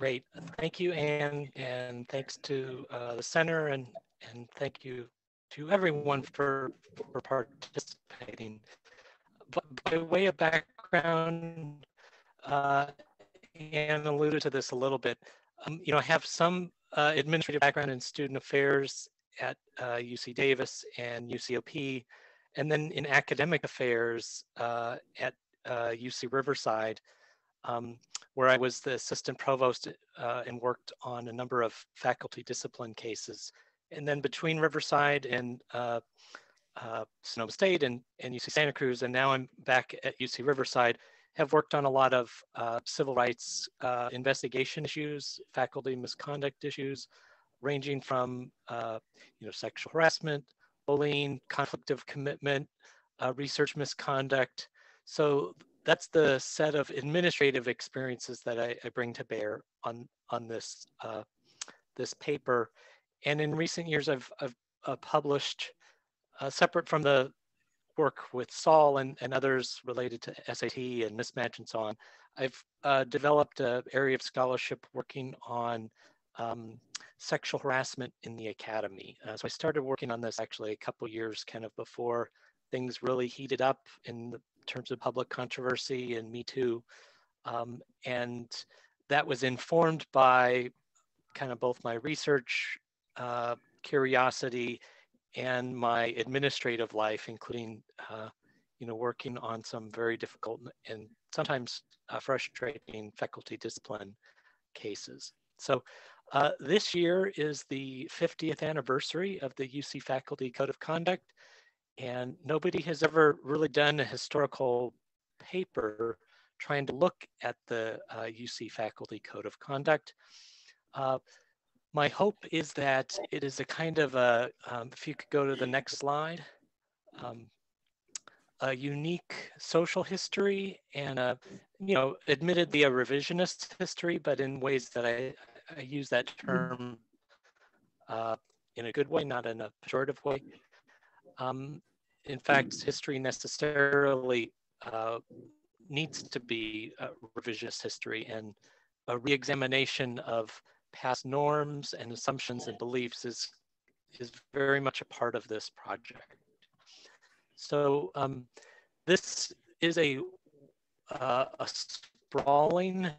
Great. Thank you, Anne, and thanks to uh, the center and, and thank you to everyone for, for participating. But by way of background, uh, Anne alluded to this a little bit. Um, you know, I have some uh, administrative background in student affairs at uh, UC Davis and UCOP, and then in academic affairs uh, at UC uh, Riverside, um, where I was the assistant provost uh, and worked on a number of faculty discipline cases. And then between Riverside and uh, Sonoma State and, and UC Santa Cruz, and now I'm back at UC Riverside, have worked on a lot of uh, civil rights uh, investigation issues, faculty misconduct issues, ranging from uh, you know sexual harassment, bullying, conflict of commitment, uh, research misconduct. So that's the set of administrative experiences that I, I bring to bear on on this uh, this paper. And in recent years, I've, I've uh, published separate from the work with Saul and, and others related to SAT and mismatch and so on, I've uh, developed an area of scholarship working on um, sexual harassment in the academy. Uh, so I started working on this actually a couple years kind of before things really heated up in terms of public controversy and Me Too. Um, and that was informed by kind of both my research uh, curiosity and my administrative life, including uh, you know working on some very difficult and sometimes uh, frustrating faculty discipline cases. So uh, this year is the 50th anniversary of the UC Faculty Code of Conduct, and nobody has ever really done a historical paper trying to look at the UC uh, Faculty Code of Conduct. Uh, my hope is that it is a kind of a, um, if you could go to the next slide, um, a unique social history and a, you know, admittedly a revisionist history, but in ways that I, I use that term uh, in a good way, not in a pejorative way. Um, in fact, history necessarily uh, needs to be a revisionist history and a reexamination of past norms and assumptions and beliefs is, is very much a part of this project. So um, this is a, uh, a sprawling,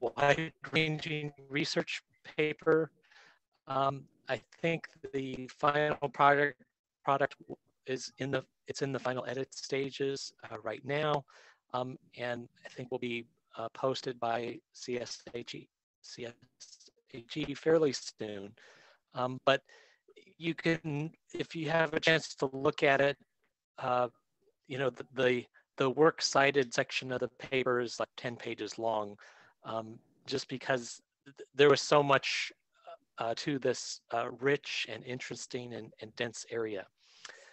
wide-ranging research paper. Um, I think the final product product is in the it's in the final edit stages uh, right now, um, and I think will be uh, posted by CSHE CSHE fairly soon. Um, but you can, if you have a chance to look at it, uh, you know, the, the, the works cited section of the paper is like 10 pages long, um, just because there was so much uh, to this uh, rich and interesting and, and dense area.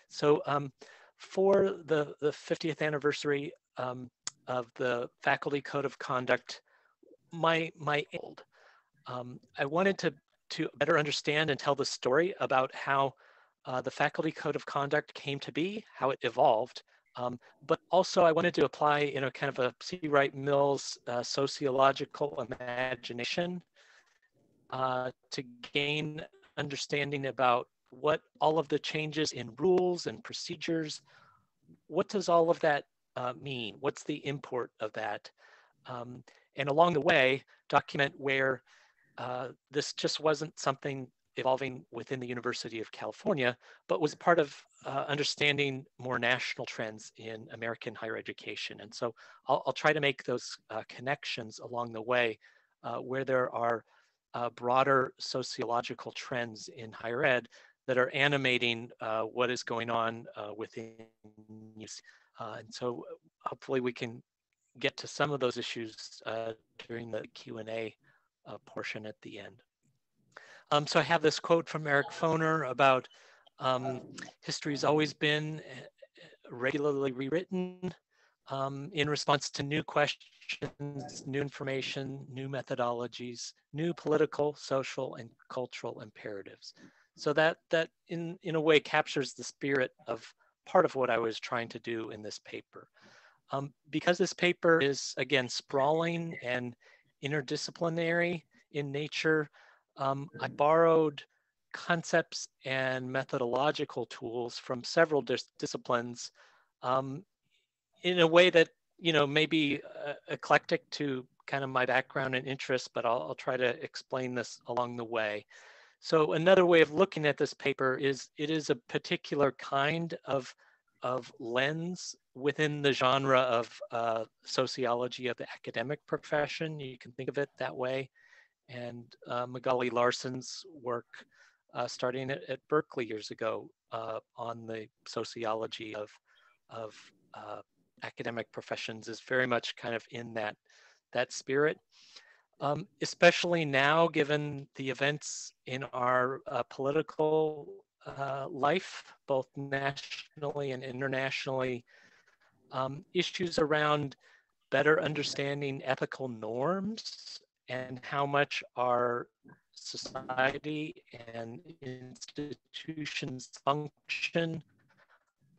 So um, for the, the 50th anniversary um, of the Faculty Code of Conduct, my, my old, um, I wanted to, to better understand and tell the story about how uh, the Faculty Code of Conduct came to be, how it evolved, um, but also I wanted to apply, you know, kind of a C. Wright Mills uh, sociological imagination uh, to gain understanding about what all of the changes in rules and procedures, what does all of that uh, mean? What's the import of that? Um, and along the way, document where uh, this just wasn't something evolving within the University of California, but was part of uh, understanding more national trends in American higher education. And so I'll, I'll try to make those uh, connections along the way uh, where there are uh, broader sociological trends in higher ed that are animating uh, what is going on within UC. and so hopefully we can get to some of those issues during the Q&A uh, portion at the end. Um, so I have this quote from Eric Foner about um, has always been uh, regularly rewritten um, in response to new questions, new information, new methodologies, new political, social, and cultural imperatives. So that that in in a way captures the spirit of part of what I was trying to do in this paper. Um, because this paper is again sprawling and interdisciplinary in nature. Um, I borrowed concepts and methodological tools from several dis disciplines um, in a way that you know maybe uh, eclectic to kind of my background and interests, but I'll, I'll try to explain this along the way. So another way of looking at this paper is it is a particular kind of of lens within the genre of uh, sociology of the academic profession. You can think of it that way. And uh, Magali Larson's work uh, starting at, at, Berkeley years ago uh, on the sociology of, of uh, academic professions is very much kind of in that, that spirit. Um, especially now, given the events in our uh, political uh, life, both nationally and internationally, um, issues around better understanding ethical norms and how much our society and institutions function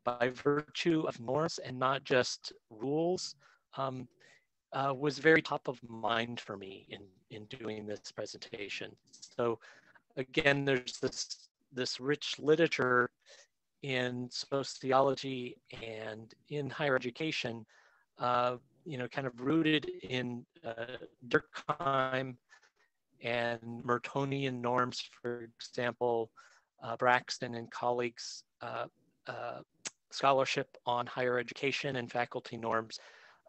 by virtue of norms and not just rules um, uh, was very top of mind for me in, in doing this presentation. So again, there's this this rich literature in sociology and in higher education, uh, you know, kind of rooted in uh, Durkheim and Mertonian norms, for example, uh, Braxton and colleagues' uh, uh, scholarship on higher education and faculty norms,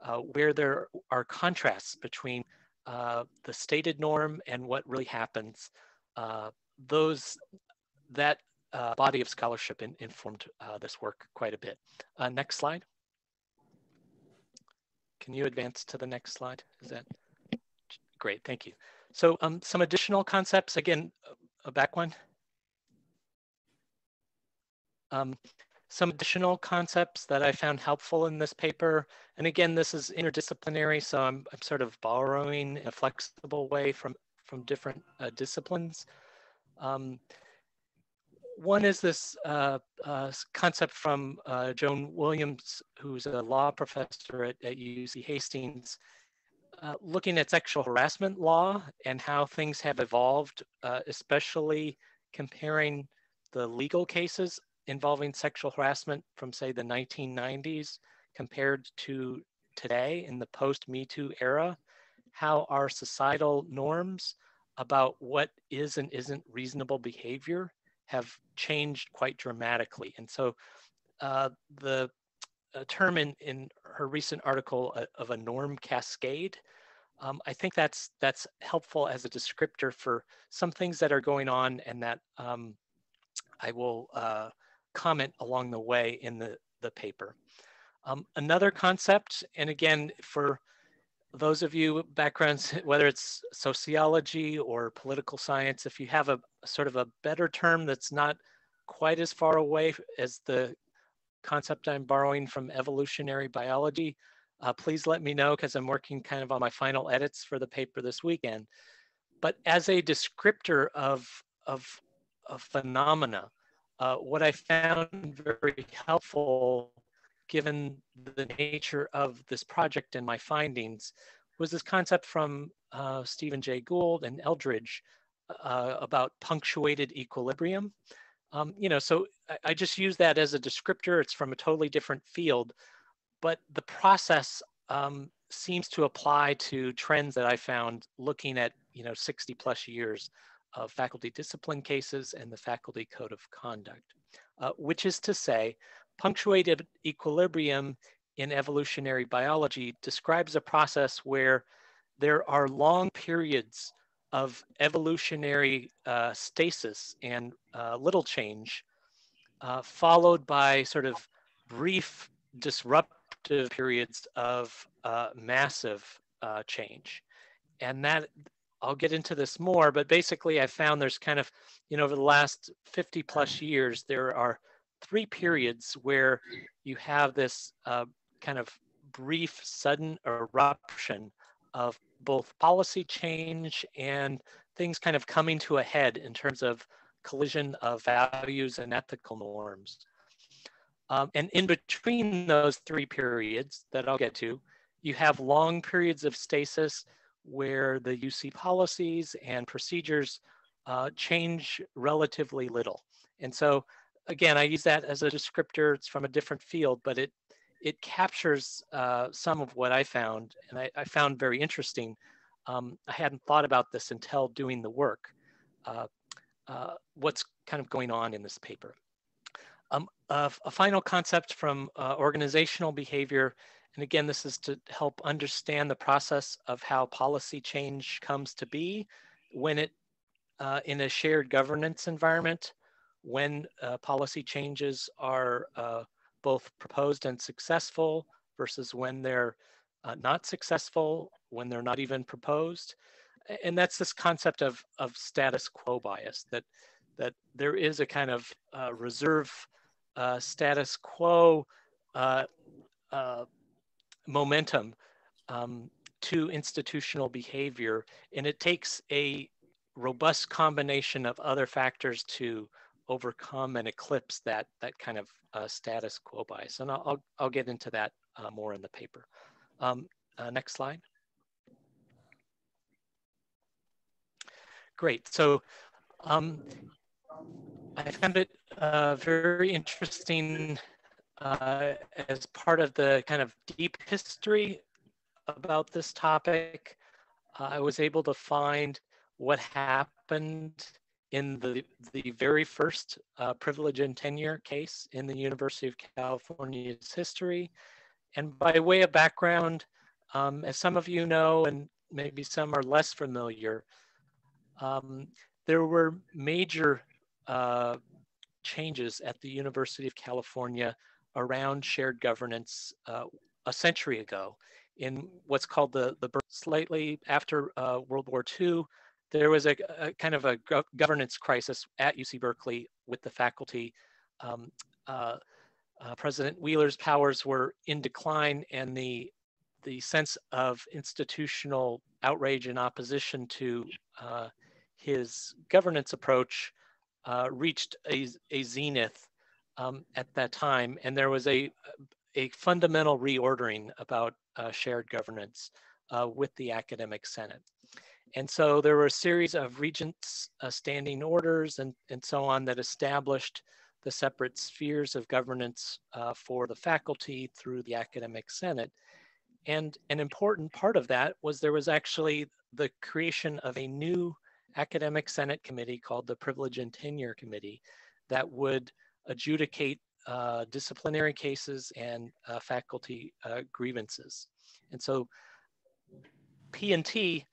uh, where there are contrasts between the stated norm and what really happens. those that uh, body of scholarship in, informed uh, this work quite a bit. Uh, next slide. Can you advance to the next slide? Is that great? Thank you. So um, some additional concepts, again, a back one. Um, some additional concepts that I found helpful in this paper. And again, this is interdisciplinary, so I'm, I'm sort of borrowing in a flexible way from, from different uh, disciplines. Um, one is this uh, uh, concept from uh, Joan Williams, who's a law professor at, at UC Hastings, uh, looking at sexual harassment law and how things have evolved, uh, especially comparing the legal cases involving sexual harassment from, say, the 1990s compared to today in the post Me Too era, how our societal norms about what is and isn't reasonable behavior have changed quite dramatically. And so uh, the term in, in her recent article uh, of a norm cascade, um, I think that's that's helpful as a descriptor for some things that are going on and that um, I will uh, comment along the way in the, the paper. Um, another concept, and again, for those of you backgrounds, whether it's sociology or political science, if you have a, sort of a better term that's not quite as far away as the concept I'm borrowing from evolutionary biology, uh, please let me know because I'm working kind of on my final edits for the paper this weekend. But as a descriptor of, of, of phenomena, uh, what I found very helpful given the nature of this project and my findings, was this concept from uh, Stephen Jay Gould and Eldredge uh, about punctuated equilibrium. Um, you know, so I, I, just use that as a descriptor. It's from a totally different field, but the process um, seems to apply to trends that I found looking at, you know, 60 plus years of faculty discipline cases and the faculty code of conduct, uh, which is to say Punctuated equilibrium in evolutionary biology describes a process where there are long periods of evolutionary uh, stasis and uh, little change, uh, followed by sort of brief disruptive periods of uh, massive uh, change. And that, I'll get into this more, but basically I found there's kind of, you know, over the last 50 plus years, there are three periods where you have this uh, kind of brief, sudden eruption of both policy change and things kind of coming to a head in terms of collision of values and ethical norms. Um, and in between those three periods that I'll get to, you have long periods of stasis where the UC policies and procedures uh, change relatively little. And so again, I use that as a descriptor. It's from a different field, but it it captures uh, some of what I found, and I, I found very interesting. Um, I hadn't thought about this until doing the work. Uh, uh, what's kind of going on in this paper? Um, a final concept from uh, organizational behavior, and again, this is to help understand the process of how policy change comes to be when it uh, in a shared governance environment when uh, policy changes are uh, both proposed and successful versus when they're uh, not successful, when they're not even proposed. And that's this concept of, of status quo bias, that, that there is a kind of uh, reserve uh, status quo momentum um, to institutional behavior. And it takes a robust combination of other factors to overcome and eclipse that that kind of uh, status quo bias. And I'll, I'll, I'll get into that uh, more in the paper. Um, uh, next slide. Great. So um, I found it uh, very interesting uh, as part of the kind of deep history about this topic. I was able to find what happened in the, the very first uh, privilege and tenure case in the University of California's history. And by way of background, um, as some of you know, and maybe some are less familiar, um, there were major uh, changes at the University of California around shared governance uh, a century ago in what's called the, the slightly after uh, World War II, there was a, a kind of a governance crisis at UC Berkeley with the faculty. Um, uh, uh, President Wheeler's powers were in decline and the, the sense of institutional outrage and opposition to uh, his governance approach uh, reached a, a zenith um, at that time. And there was a, a fundamental reordering about uh, shared governance uh, with the academic senate. And so there were a series of regents uh, standing orders and, and so on that established the separate spheres of governance uh, for the faculty through the academic senate. And an important part of that was there was actually the creation of a new academic senate committee called the Privilege and Tenure Committee that would adjudicate uh, disciplinary cases and uh, faculty uh, grievances. And so P&T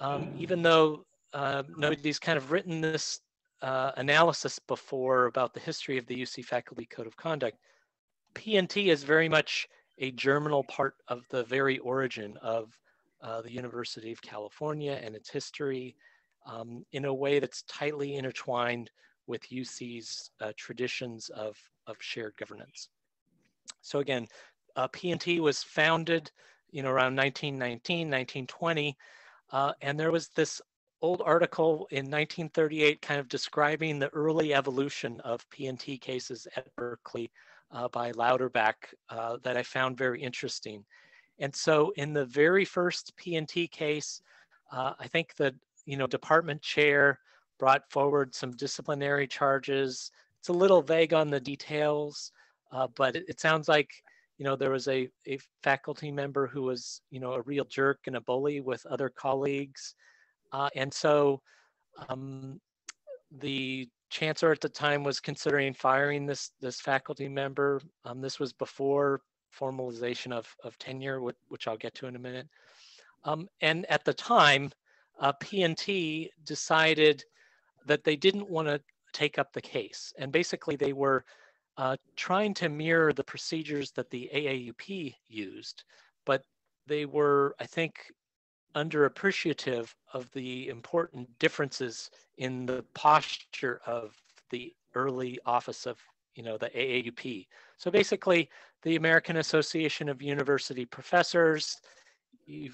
um, even though uh, nobody's kind of written this uh, analysis before about the history of the UC Faculty Code of Conduct, P&T is very much a germinal part of the very origin of uh, the University of California and its history um, in a way that's tightly intertwined with UC's uh, traditions of, of shared governance. So again, uh, P&T was founded you know, around 1919, 1920, uh, and there was this old article in 1938 kind of describing the early evolution of P&T cases at Berkeley uh, by Louderback uh, that I found very interesting. And so in the very first P&T case, uh, I think the you know department chair brought forward some disciplinary charges. It's a little vague on the details, uh, but it, it sounds like you know, there was a, a faculty member who was, you know, a real jerk and a bully with other colleagues. Uh, and so um, the chancellor at the time was considering firing this, this faculty member. Um, this was before formalization of, of tenure, which, which I'll get to in a minute. Um, and at the time, uh, P&T decided that they didn't want to take up the case. And basically they were uh, trying to mirror the procedures that the AAUP used, but they were, I think, underappreciative of the important differences in the posture of the early office of you know the AAUP. So basically, the American Association of University Professors, you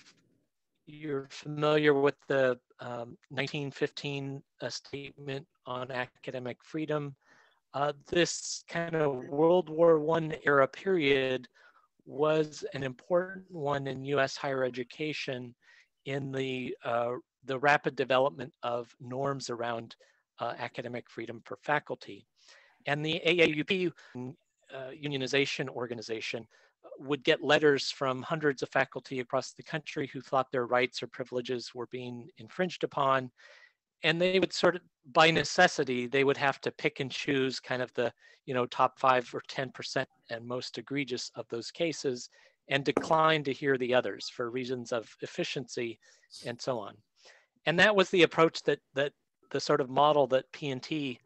are familiar with the um, 1915 uh, statement on academic freedom uh, this kind of World War One era period was an important one in U.S. higher education in the, uh, the rapid development of norms around uh, academic freedom for faculty. And the AAUP uh, unionization organization would get letters from hundreds of faculty across the country who thought their rights or privileges were being infringed upon. And they would sort of, by necessity, they would have to pick and choose kind of the, you know, top five or 10% and most egregious of those cases and decline to hear the others for reasons of efficiency and so on. And that was the approach that, that the sort of model that P&T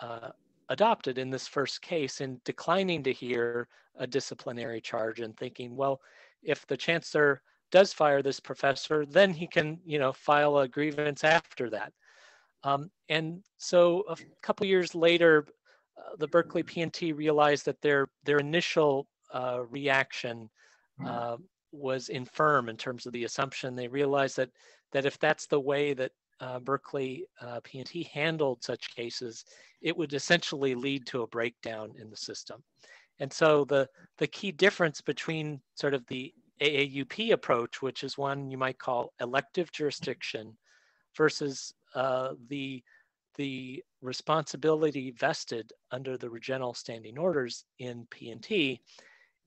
uh, adopted in this first case in declining to hear a disciplinary charge and thinking, well, if the chancellor does fire this professor, then he can, you know, file a grievance after that. Um, and so a couple years later, uh, the Berkeley P&T realized that their their initial uh, reaction uh, was infirm in terms of the assumption. They realized that that if that's the way that uh, Berkeley uh, P&T handled such cases, it would essentially lead to a breakdown in the system. And so the, the key difference between sort of the AAUP approach, which is one you might call elective jurisdiction, versus uh, the, the responsibility vested under the Regental Standing Orders in P&T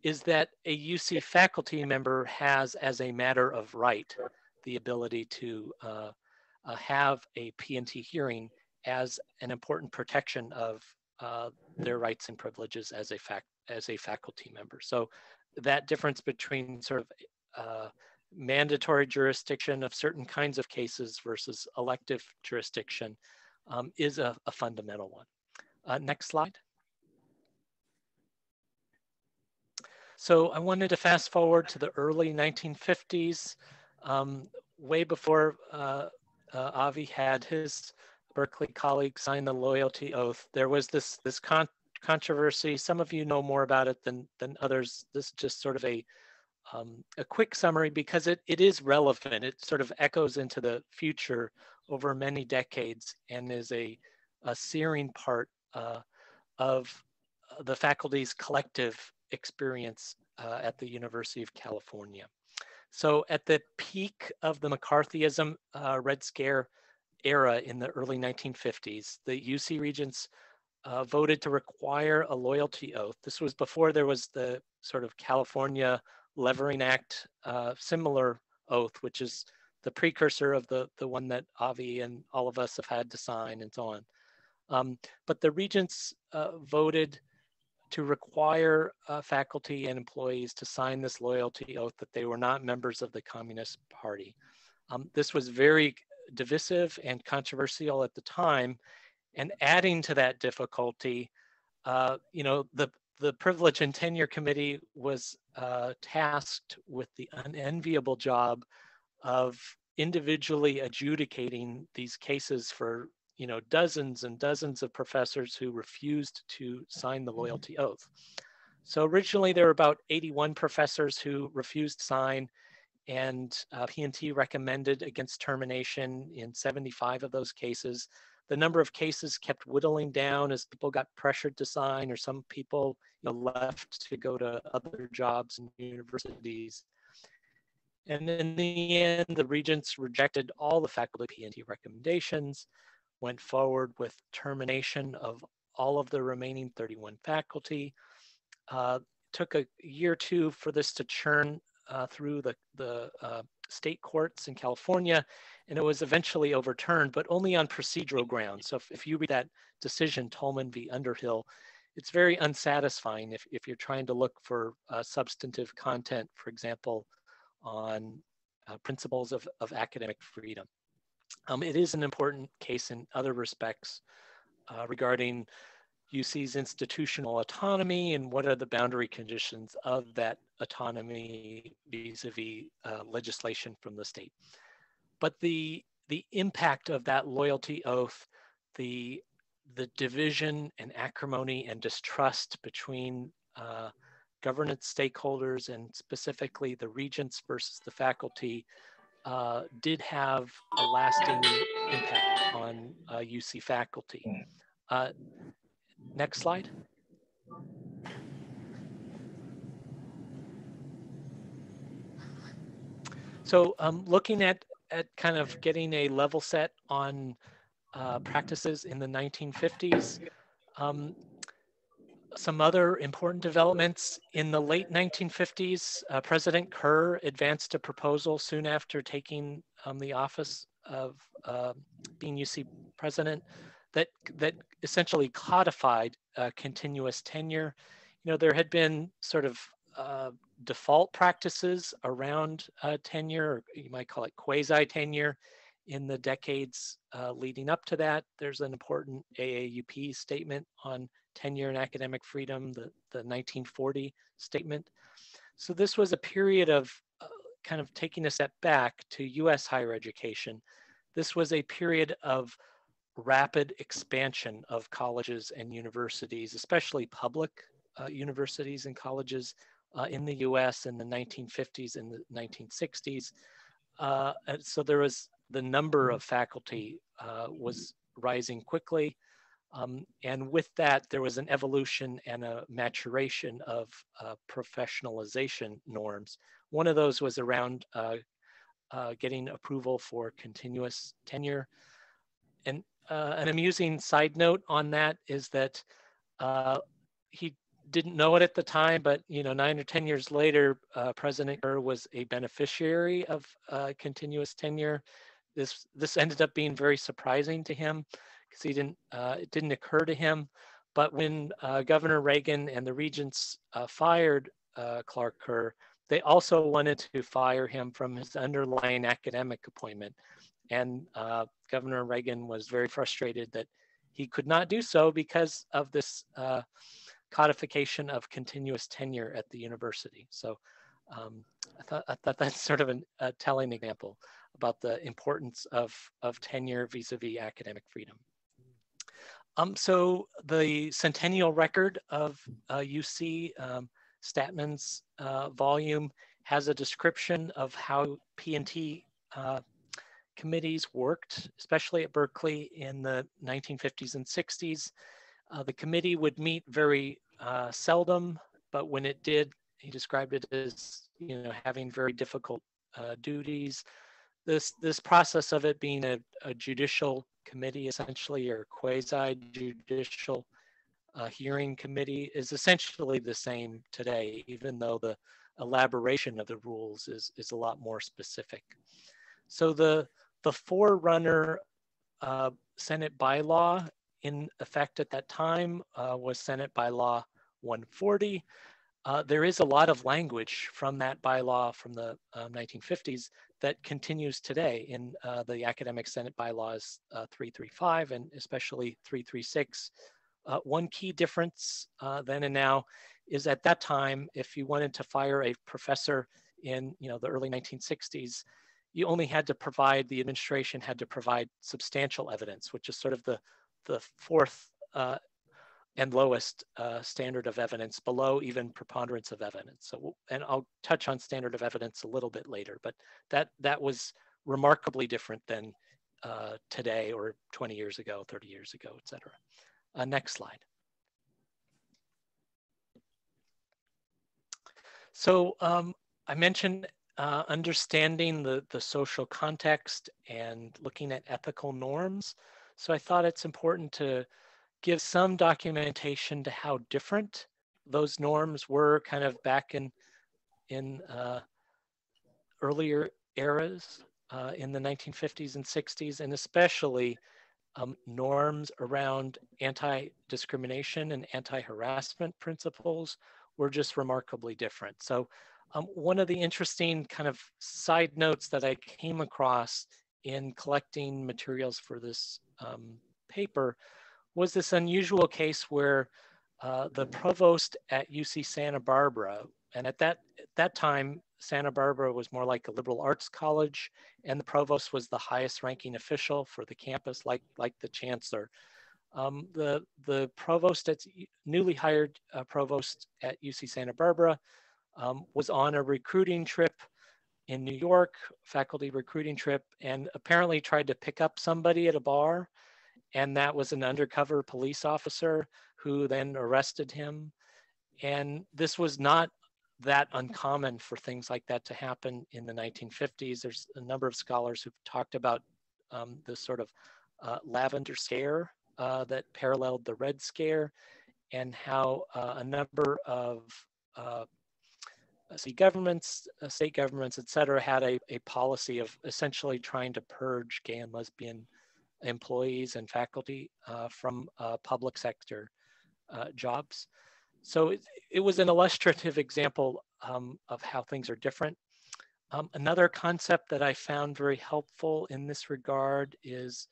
is that a UC faculty member has as a matter of right the ability to uh, uh, have a P&T hearing as an important protection of uh, their rights and privileges as a fac as a faculty member. So that difference between sort of uh, mandatory jurisdiction of certain kinds of cases versus elective jurisdiction um, is a, a, fundamental one. Uh, next slide. So I wanted to fast forward to the early 1950s, um, way before uh, Avi had his Berkeley colleague sign the loyalty oath. There was this this con controversy. Some of you know more about it than than others. This is just sort of a um, a quick summary because it, it is relevant. It sort of echoes into the future over many decades and is a, a searing part uh, of the faculty's collective experience uh, at the University of California. So at the peak of the McCarthyism uh, Red Scare era in the early 1950s, the UC regents uh, voted to require a loyalty oath. This was before there was the sort of California Levering Act uh, similar oath, which is the precursor of the, the one that Avi and all of us have had to sign and so on. Um, but the regents uh, voted to require uh, faculty and employees to sign this loyalty oath that they were not members of the Communist Party. Um, this was very divisive and controversial at the time. And adding to that difficulty, uh, you know, the, the Privilege and Tenure Committee was uh, tasked with the unenviable job of individually adjudicating these cases for you know, dozens and dozens of professors who refused to sign the mm-hmm. loyalty oath. So originally there were about 81 professors who refused to sign and uh, P&T recommended against termination in 75 of those cases. The number of cases kept whittling down as people got pressured to sign or some people you know, left to go to other jobs and universities. And in the end, the regents rejected all the faculty P&T recommendations went forward with termination of all of the remaining 31 faculty. Uh, took a year or two for this to churn uh, through the, the uh, state courts in California, and it was eventually overturned, but only on procedural grounds. So if, if you read that decision, Tolman v. Underhill, it's very unsatisfying if, if you're trying to look for uh, substantive content, for example, on uh, principles of, of academic freedom. Um, it is an important case in other respects uh, regarding UC's institutional autonomy and what are the boundary conditions of that autonomy vis-a-vis uh, legislation from the state. But the, the impact of that loyalty oath, the, the division and acrimony and distrust between uh, governance stakeholders and specifically the regents versus the faculty uh, did have a lasting impact on uh, UC faculty. Uh, next slide. So um, looking at at kind of getting a level set on uh, practices in the 1950s. Um, some other important developments in the late 1950s, uh, President Kerr advanced a proposal soon after taking um, the office of uh, being UC president that that essentially codified uh, continuous tenure. You know, there had been sort of uh, default practices around uh, tenure, or you might call it quasi tenure, in the decades uh, leading up to that. There's an important AAUP statement on tenure and academic freedom, the, the 1940 statement. So this was a period of uh, kind of taking a step back to US higher education. This was a period of rapid expansion of colleges and universities, especially public uh, universities and colleges uh, in the US in the 1950s and the 1960s. Uh, so there was the number of faculty uh, was rising quickly. Um, and with that, there was an evolution and a maturation of uh, professionalization norms. One of those was around uh, uh, getting approval for continuous tenure. And uh, an amusing side note on that is that uh, he didn't know it at the time, but you know, nine or 10 years later, uh, President Kerr was a beneficiary of continuous tenure. This, this ended up being very surprising to him because he didn't, uh, it didn't occur to him. But when uh, Governor Reagan and the regents uh, fired uh, Clark Kerr, they also wanted to fire him from his underlying academic appointment. And uh, Governor Reagan was very frustrated that he could not do so because of this codification of continuous tenure at the university. So um, I, thought, I thought that's sort of an, a telling example about the importance of, of tenure vis-a-vis -vis academic freedom. Um, so the centennial record of uh, UC um, Stadtman's uh, volume has a description of how P&T uh, committees worked, especially at Berkeley in the 1950s and 60s. Uh, the committee would meet very uh, seldom, but when it did, he described it as you know having very difficult uh, duties. This this process of it being a, a judicial committee essentially or quasi judicial uh, hearing committee is essentially the same today, even though the elaboration of the rules is, is a lot more specific. So the, the forerunner uh, Senate bylaw in effect at that time uh, was Senate bylaw 140. Uh, there is a lot of language from that bylaw from the 1950s um, that continues today in uh, the Academic Senate bylaws uh, 335 and especially 336. Uh, one key difference uh, then and now is at that time, if you wanted to fire a professor in you know the early 1960s, you only had to provide, the administration had to provide substantial evidence, which is sort of the, the fourth uh, and lowest uh, standard of evidence below even preponderance of evidence. So, and I'll touch on standard of evidence a little bit later, but that, that was remarkably different than uh, today or 20 years ago, 30 years ago, et cetera. Uh, next slide. So um, I mentioned uh, understanding the, the social context and looking at ethical norms. So I thought it's important to give some documentation to how different those norms were kind of back in in uh, earlier eras uh, in the 1950s and 60s, and especially um, norms around anti-discrimination and anti-harassment principles were just remarkably different. So um, one of the interesting kind of side notes that I came across in collecting materials for this um, paper was this unusual case where uh, the provost at UC Santa Barbara, and at that, at that time, Santa Barbara was more like a liberal arts college, and the provost was the highest ranking official for the campus, like, like the chancellor. Um, the, the provost, at, newly hired uh, provost at UC Santa Barbara, um, was on a recruiting trip in New York, faculty recruiting trip, and apparently tried to pick up somebody at a bar and that was an undercover police officer who then arrested him. And this was not that uncommon for things like that to happen in the 1950s. There's a number of scholars who've talked about um, the sort of uh, lavender scare uh, that paralleled the Red Scare and how uh, a number of uh, city governments, uh, state governments, et cetera, had a, a policy of essentially trying to purge gay and lesbian employees and faculty uh, from public sector jobs. So it, it, was an illustrative example um, of how things are different. Um, another concept that I found very helpful in this regard is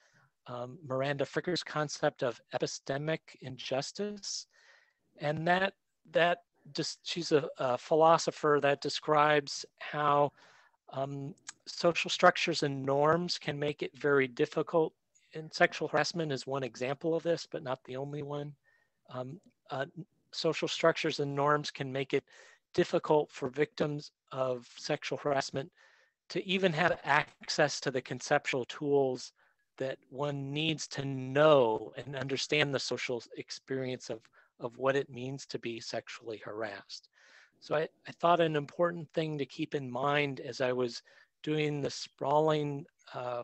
um, Miranda Fricker's concept of epistemic injustice. And that, that just, she's a, a philosopher that describes how um, social structures and norms can make it very difficult. And sexual harassment is one example of this, but not the only one. Um, uh, social structures and norms can make it difficult for victims of sexual harassment to even have access to the conceptual tools that one needs to know and understand the social experience of, of what it means to be sexually harassed. So I, I thought an important thing to keep in mind as I was doing the sprawling uh,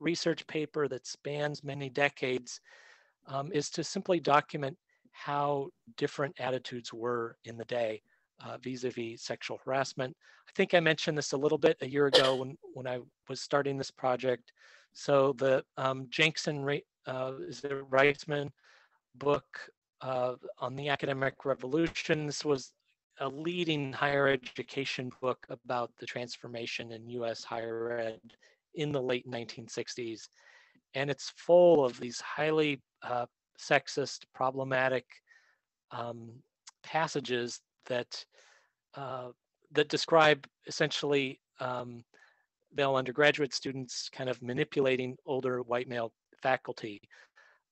research paper that spans many decades um, is to simply document how different attitudes were in the day uh, vis-a-vis sexual harassment. I think I mentioned this a little bit a year ago when, when I was starting this project. So the um, Jenkson uh, is the Riesman book uh, on the academic revolution. This was a leading higher education book about the transformation in US higher ed in the late 1960s. And it's full of these highly uh, sexist, problematic um, passages that uh, that describe essentially um, male undergraduate students kind of manipulating older white male faculty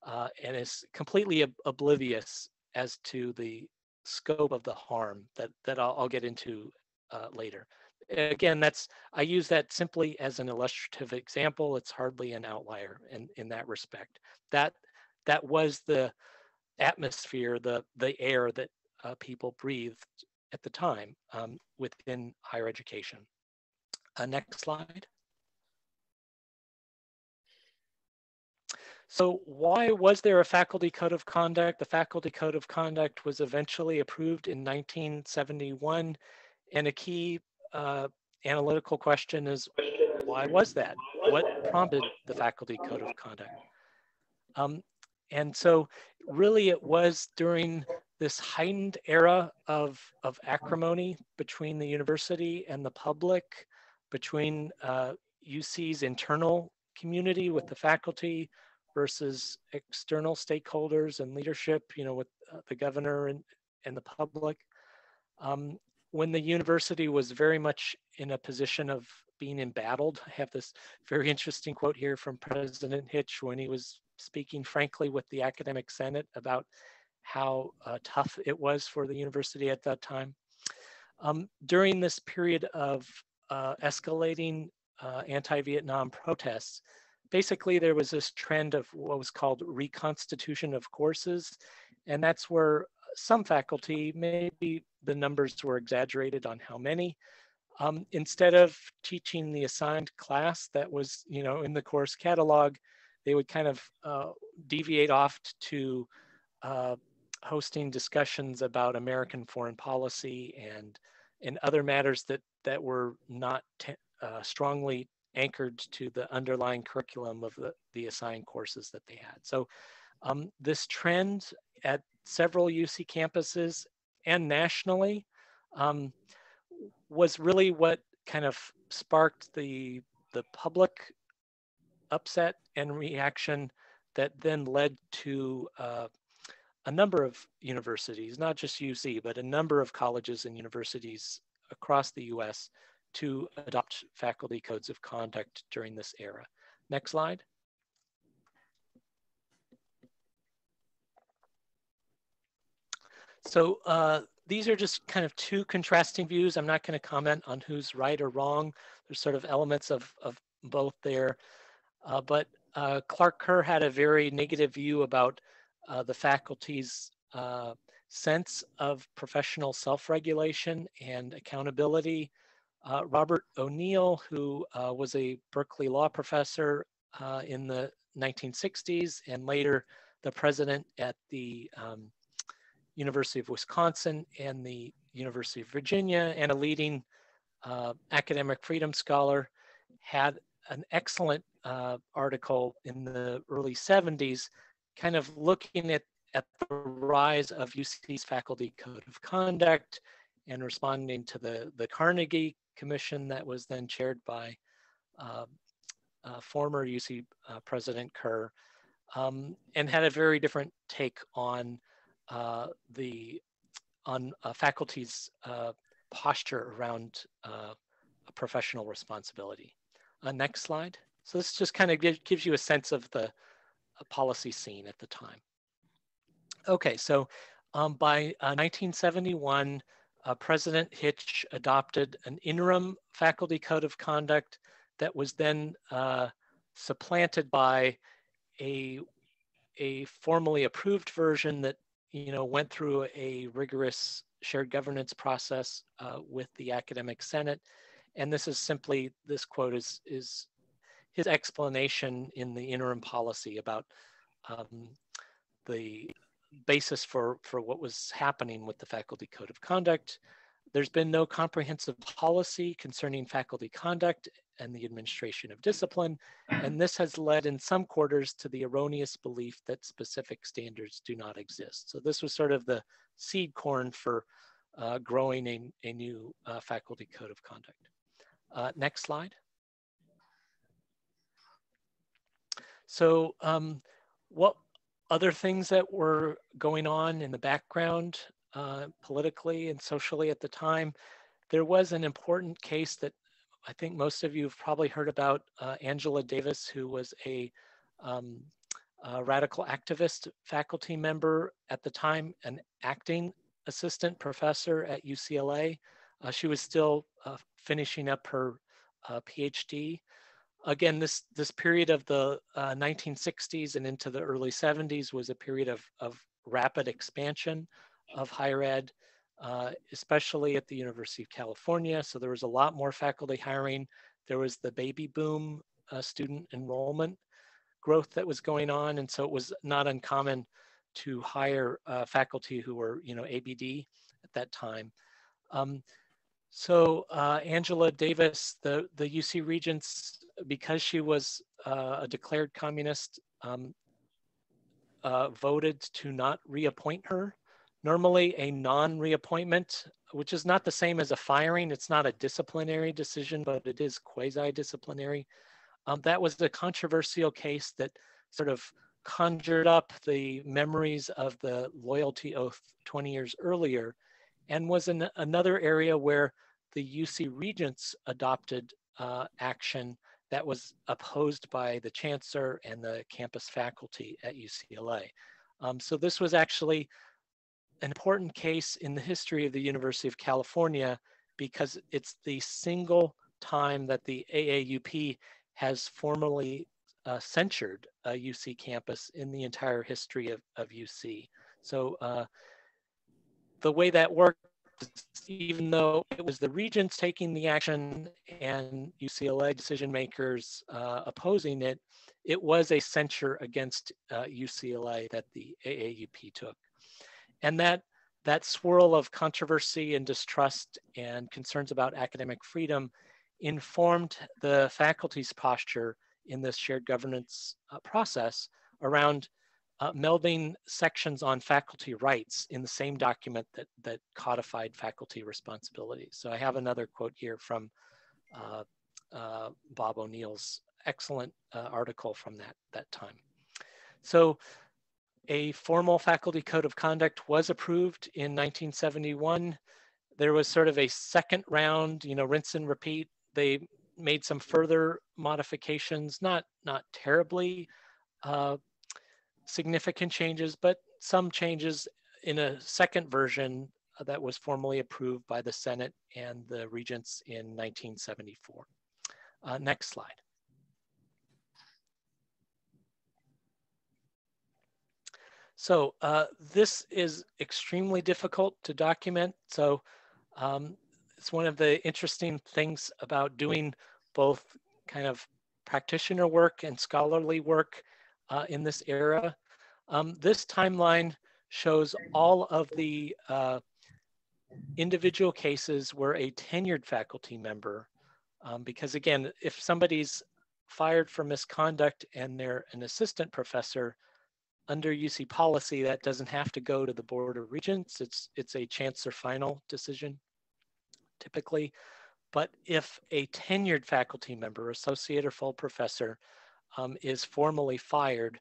uh, and is completely ob oblivious as to the scope of the harm that, that I'll, I'll get into uh, later. Again, that's I use that simply as an illustrative example. It's hardly an outlier in, in that respect. That that was the atmosphere, the the air that uh, people breathed at the time um, within higher education. Uh, next slide. So why was there a faculty code of conduct? The faculty code of conduct was eventually approved in 1971. And a key uh, analytical question is, why was that? What prompted the faculty code of conduct? Um, and so really it was during this heightened era of, of acrimony between the university and the public, between uh, UC's internal community with the faculty versus external stakeholders and leadership, you know, with uh, the governor and, and the public. Um, when the university was very much in a position of being embattled, I have this very interesting quote here from President Hitch when he was speaking frankly with the academic senate about how uh, tough it was for the university at that time. Um, during this period of uh, escalating uh, anti-Vietnam protests, basically there was this trend of what was called reconstitution of courses, and that's where some faculty, maybe the numbers were exaggerated on how many, um, instead of teaching the assigned class that was, you know, in the course catalog, they would kind of uh, deviate off to uh, hosting discussions about American foreign policy and and other matters that that were not uh, strongly anchored to the underlying curriculum of the, the assigned courses that they had. So um, this trend at several UC campuses and nationally um, was really what kind of sparked the the public upset and reaction that then led to uh, a number of universities, not just UC, but a number of colleges and universities across the US to adopt faculty codes of conduct during this era. Next slide. So uh, these are just kind of two contrasting views. I'm not going to comment on who's right or wrong. There's sort of elements of, of both there. Uh, but uh, Clark Kerr had a very negative view about uh, the faculty's uh, sense of professional self-regulation and accountability. Uh, Robert O'Neil, who was a Berkeley law professor in the 1960s and later the president at the um, University of Wisconsin and the University of Virginia and a leading uh, academic freedom scholar, had an excellent uh, article in the early 70s kind of looking at, at the rise of UC's faculty code of conduct and responding to the, the Carnegie Commission that was then chaired by uh, uh, former UC uh, President Kerr, um, and had a very different take on the on uh, faculty's uh, posture around professional responsibility. next slide. So this just kind of give, gives you a sense of the policy scene at the time. Okay, so um, by 1971, President Hitch adopted an interim faculty code of conduct that was then uh, supplanted by a, a formally approved version that you know went through a rigorous shared governance process uh, with the academic senate. And this is simply this quote is is his explanation in the interim policy about um, the basis for for what was happening with the faculty code of conduct there's been no comprehensive policy concerning faculty conduct and the administration of discipline, and this has led in some quarters to the erroneous belief that specific standards do not exist. So this was sort of the seed corn for uh, growing a, a new uh, faculty code of conduct. Uh, next slide. So um, what other things that were going on in the background uh, politically and socially at the time, there was an important case that I think most of you have probably heard about uh, Angela Davis, who was a, um, a, radical activist faculty member at the time, an acting assistant professor at UCLA. Uh, she was still uh, finishing up her uh, PhD. Again, this, this period of the 1960s uh, and into the early 70s was a period of, of rapid expansion of higher ed uh, especially at the University of California. So there was a lot more faculty hiring. There was the baby boom uh, student enrollment growth that was going on. And so it was not uncommon to hire uh, faculty who were, you know, ABD at that time. Um, so uh, Angela Davis, the, the UC Regents, because she was uh, a declared communist, um, uh, voted to not reappoint her Normally a non-reappointment, which is not the same as a firing, it's not a disciplinary decision, but it is quasi-disciplinary. Um, that was the controversial case that sort of conjured up the memories of the loyalty oath 20 years earlier and was in another area where the UC Regents adopted uh, action that was opposed by the chancellor and the campus faculty at UCLA. Um, so this was actually an important case in the history of the University of California because it's the single time that the AAUP has formally uh, censured a UC campus in the entire history of, of UC. So uh, the way that worked, even though it was the regents taking the action and UCLA decision makers uh, opposing it, it was a censure against UCLA uh, that the AAUP took. And that, that swirl of controversy and distrust and concerns about academic freedom informed the faculty's posture in this shared governance uh, process around uh, melding sections on faculty rights in the same document that, that codified faculty responsibilities. So I have another quote here from uh, uh Bob O'Neil's excellent uh, article from that, that time. So a formal faculty code of conduct was approved in 1971. There was sort of a second round, you know, rinse and repeat. They made some further modifications, not not terribly uh, significant changes, but some changes in a second version that was formally approved by the Senate and the regents in 1974. Uh, next slide. So uh, this is extremely difficult to document. So um, it's one of the interesting things about doing both kind of practitioner work and scholarly work uh, in this era. Um, this timeline shows all of the uh, individual cases where a tenured faculty member, um, because again, if somebody's fired for misconduct and they're an assistant professor, under UC policy, that doesn't have to go to the Board of Regents. It's, it's a chancellor final decision, typically. But if a tenured faculty member, associate or full professor, um, is formally fired,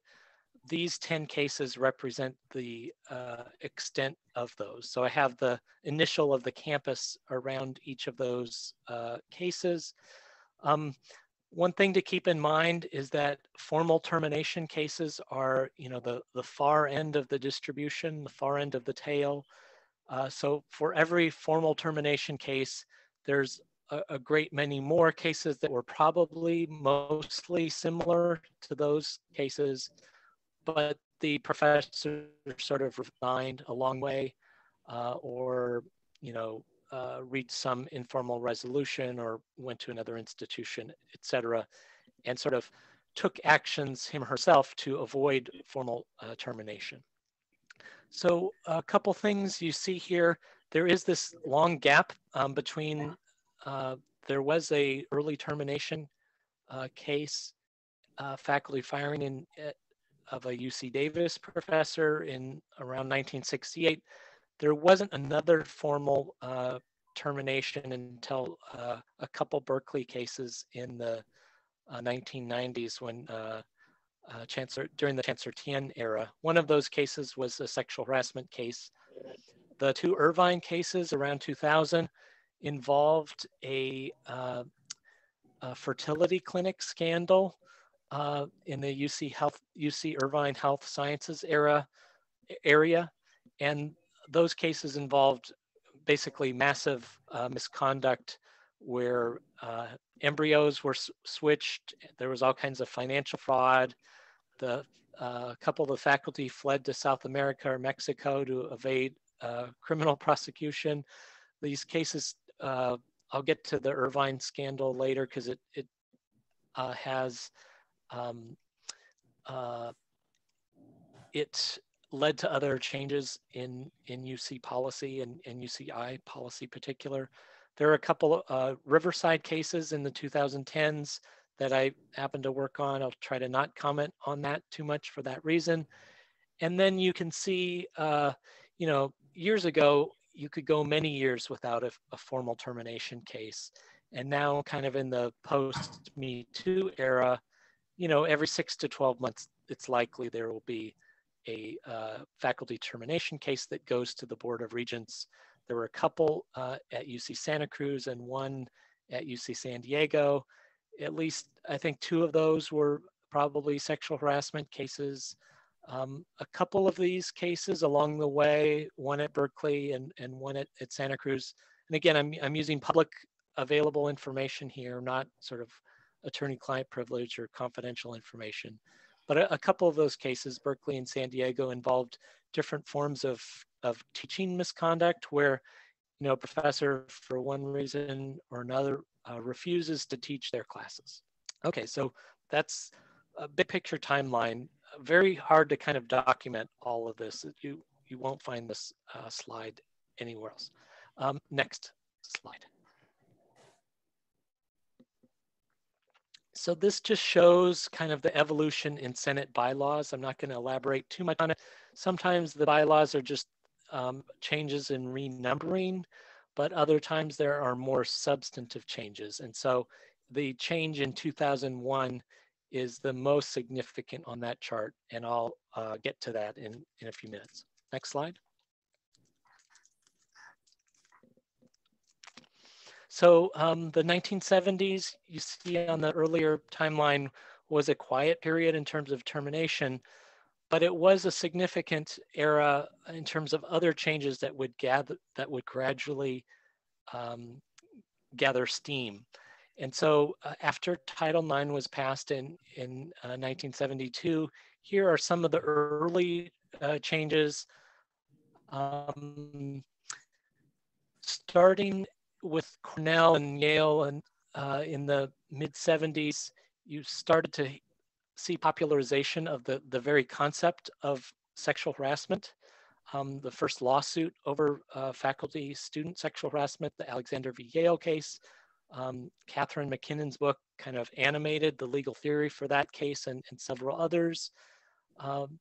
these 10 cases represent the uh, extent of those. So I have the initial of the campus around each of those uh, cases. Um, one thing to keep in mind is that formal termination cases are, you know, the, the far end of the distribution, the far end of the tail. Uh, so for every formal termination case, there's a, a, great many more cases that were probably mostly similar to those cases, but the professor sort of resigned a long way uh, or, you know, uh, reached some informal resolution or went to another institution, et cetera, and sort of took actions him herself to avoid formal uh, termination. So a couple things you see here, there is this long gap um, between, uh, there was a early termination uh, case, uh, faculty firing in, uh, of a UC Davis professor in around 1968 there wasn't another formal uh, termination until uh, a couple Berkeley cases in the 1990s uh, when uh, uh, Chancellor during the Chancellor Tien era. One of those cases was a sexual harassment case. The two Irvine cases around 2000 involved a, a fertility clinic scandal uh, in the UC Health, UC Irvine Health Sciences era area, and those cases involved basically massive uh, misconduct where uh, embryos were switched. There was all kinds of financial fraud. The uh, couple of the faculty fled to South America or Mexico to evade uh, criminal prosecution. These cases, uh, I'll get to the Irvine scandal later because it, it uh, has um, it led to other changes in, in UC policy and, and UCI policy particular. There are a couple uh, Riverside cases in the 2010s that I happen to work on. I'll try to not comment on that too much for that reason. And then you can see, uh, you know, years ago, you could go many years without a, a formal termination case. And now kind of in the post Me Too era, you know, every six to 12 months, it's likely there will be a uh, faculty termination case that goes to the Board of Regents. There were a couple uh, at UC Santa Cruz and one at UC San Diego. At least I think two of those were probably sexual harassment cases. Um, a couple of these cases along the way, one at Berkeley and, and one at, at Santa Cruz. And again, I'm, I'm using public available information here, not sort of attorney-client privilege or confidential information. But a, a, couple of those cases, Berkeley and San Diego, involved different forms of, of teaching misconduct where you know, a professor for one reason or another uh, refuses to teach their classes. Okay, so that's a big picture timeline. Very hard to kind of document all of this. You, you won't find this uh, slide anywhere else. Um, next slide. So this just shows kind of the evolution in Senate bylaws. I'm not going to elaborate too much on it. Sometimes the bylaws are just um, changes in renumbering, but other times there are more substantive changes. And so the change in 2001 is the most significant on that chart, and I'll uh, get to that in, in a few minutes. Next slide. So um, the 1970s, you see on the earlier timeline, was a quiet period in terms of termination, but it was a significant era in terms of other changes that would gather, that would gradually um, gather steam. And so uh, after Title IX was passed in, in uh, 1972, here are some of the early uh, changes. Um, starting with Cornell and Yale and uh, in the mid 70s, you started to see popularization of the, the very concept of sexual harassment. Um, the first lawsuit over uh, faculty student sexual harassment, the Alexander v. Yale case. Um, Catharine MacKinnon's book kind of animated the legal theory for that case and, and several others. Um,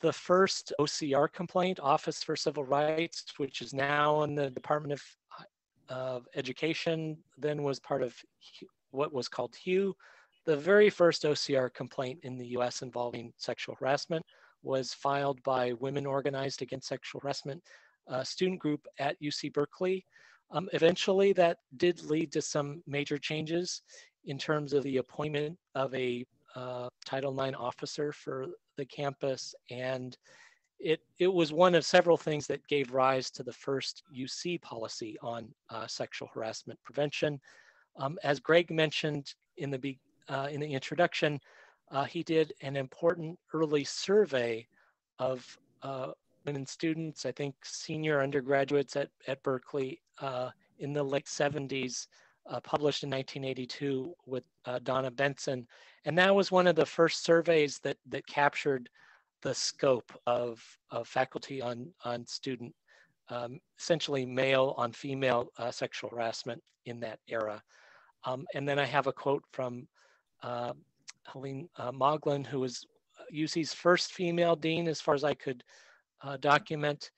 the first OCR complaint, Office for Civil Rights, which is now in the Department of, of Education, then was part of what was called HEW. The very first OCR complaint in the US involving sexual harassment was filed by Women Organized Against Sexual Harassment uh, student group at UC Berkeley. Um, eventually, that did lead to some major changes in terms of the appointment of a uh, Title IX officer for the campus. And it, it was one of several things that gave rise to the first UC policy on uh, sexual harassment prevention. Um, as Greg mentioned in the, uh, in the introduction, uh, he did an important early survey of uh, women students, I think senior undergraduates at, at Berkeley uh, in the late 70s, uh, published in 1982 with Donna Benson. And that was one of the first surveys that, that captured the scope of, of faculty on, on student, um, essentially male on female uh, sexual harassment in that era. Um, and then I have a quote from uh, Helene uh, Moglen, who was UC's first female dean, as far as I could uh, document,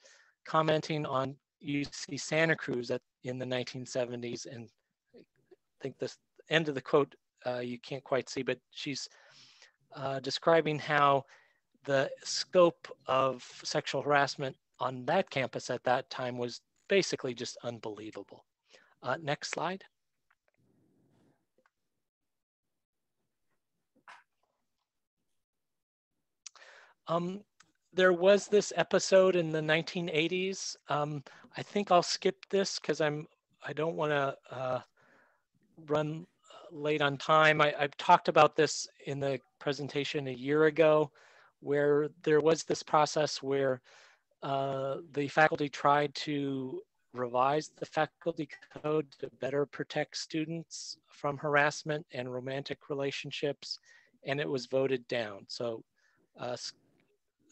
commenting on UC Santa Cruz at, in the 1970s. And I think the end of the quote uh, you can't quite see, but she's uh, describing how the scope of sexual harassment on that campus at that time was basically just unbelievable. Uh, next slide. Um, there was this episode in the 1980s. Um, I think I'll skip this because I'm I don't want to uh, run late on time. I, have talked about this in the presentation a year ago, where there was this process where uh, the faculty tried to revise the faculty code to better protect students from harassment and romantic relationships, and it was voted down. So uh,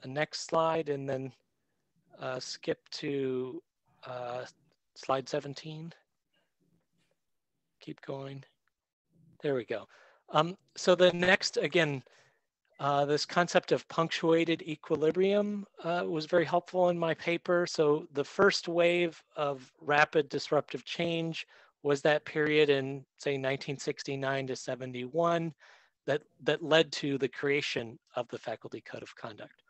next slide and then uh, skip to uh, slide 17. Keep going. There we go. Um, so the next, again, uh, this concept of punctuated equilibrium uh, was very helpful in my paper. So the first wave of rapid disruptive change was that period in say 1969 to 71 that, that led to the creation of the Faculty Code of Conduct.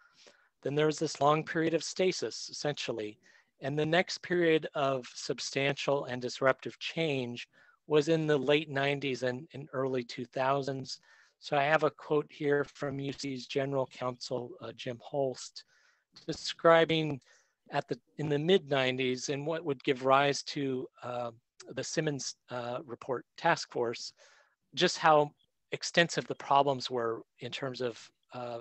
Then there was this long period of stasis, essentially. And the next period of substantial and disruptive change was in the late 90s and, and early 2000s. So I have a quote here from UC's General Counsel, uh, Jim Holst, describing at the in the mid 90s and what would give rise to uh, the Simmons uh, report task force, just how extensive the problems were in terms of uh,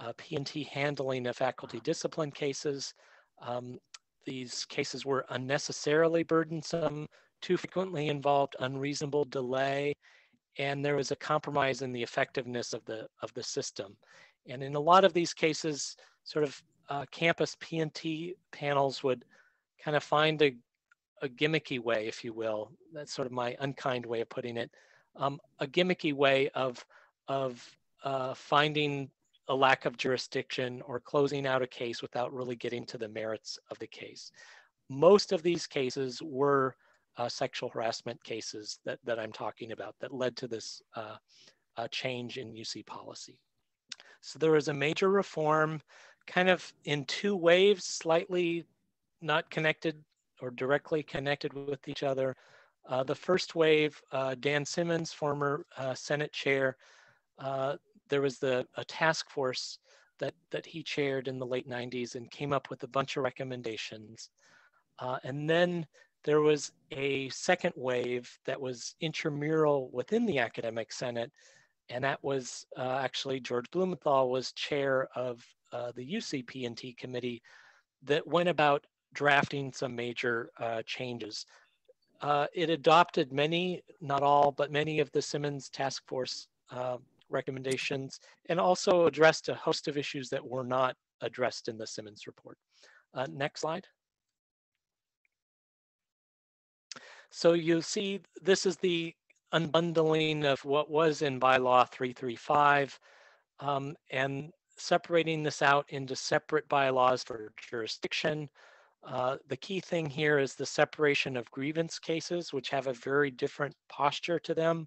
uh, P&T handling of faculty discipline cases. Um, these cases were unnecessarily burdensome, too frequently involved unreasonable delay, and there was a compromise in the effectiveness of the, of the system. And in a lot of these cases, sort of uh, campus P&T panels would kind of find a, a gimmicky way, if you will, that's sort of my unkind way of putting it, um, a gimmicky way of, of uh, finding a lack of jurisdiction or closing out a case without really getting to the merits of the case. Most of these cases were uh, sexual harassment cases that, that I'm talking about that led to this uh, uh, change in UC policy. So there was a major reform kind of in two waves, slightly not connected or directly connected with each other. Uh, the first wave, uh, Dan Simmons, former uh, Senate chair, there was the a task force that that he chaired in the late 90s and came up with a bunch of recommendations. Uh, and then there was a second wave that was intramural within the academic senate and that was uh, actually George Blumenthal was chair of uh, the UCP&T committee that went about drafting some major uh, changes. Uh, it adopted many, not all, but many of the Simmons Task Force uh, recommendations and also addressed a host of issues that were not addressed in the Simmons report. Uh, next slide. So you see, this is the unbundling of what was in bylaw 335 um, and separating this out into separate bylaws for jurisdiction. Uh, the key thing here is the separation of grievance cases, which have a very different posture to them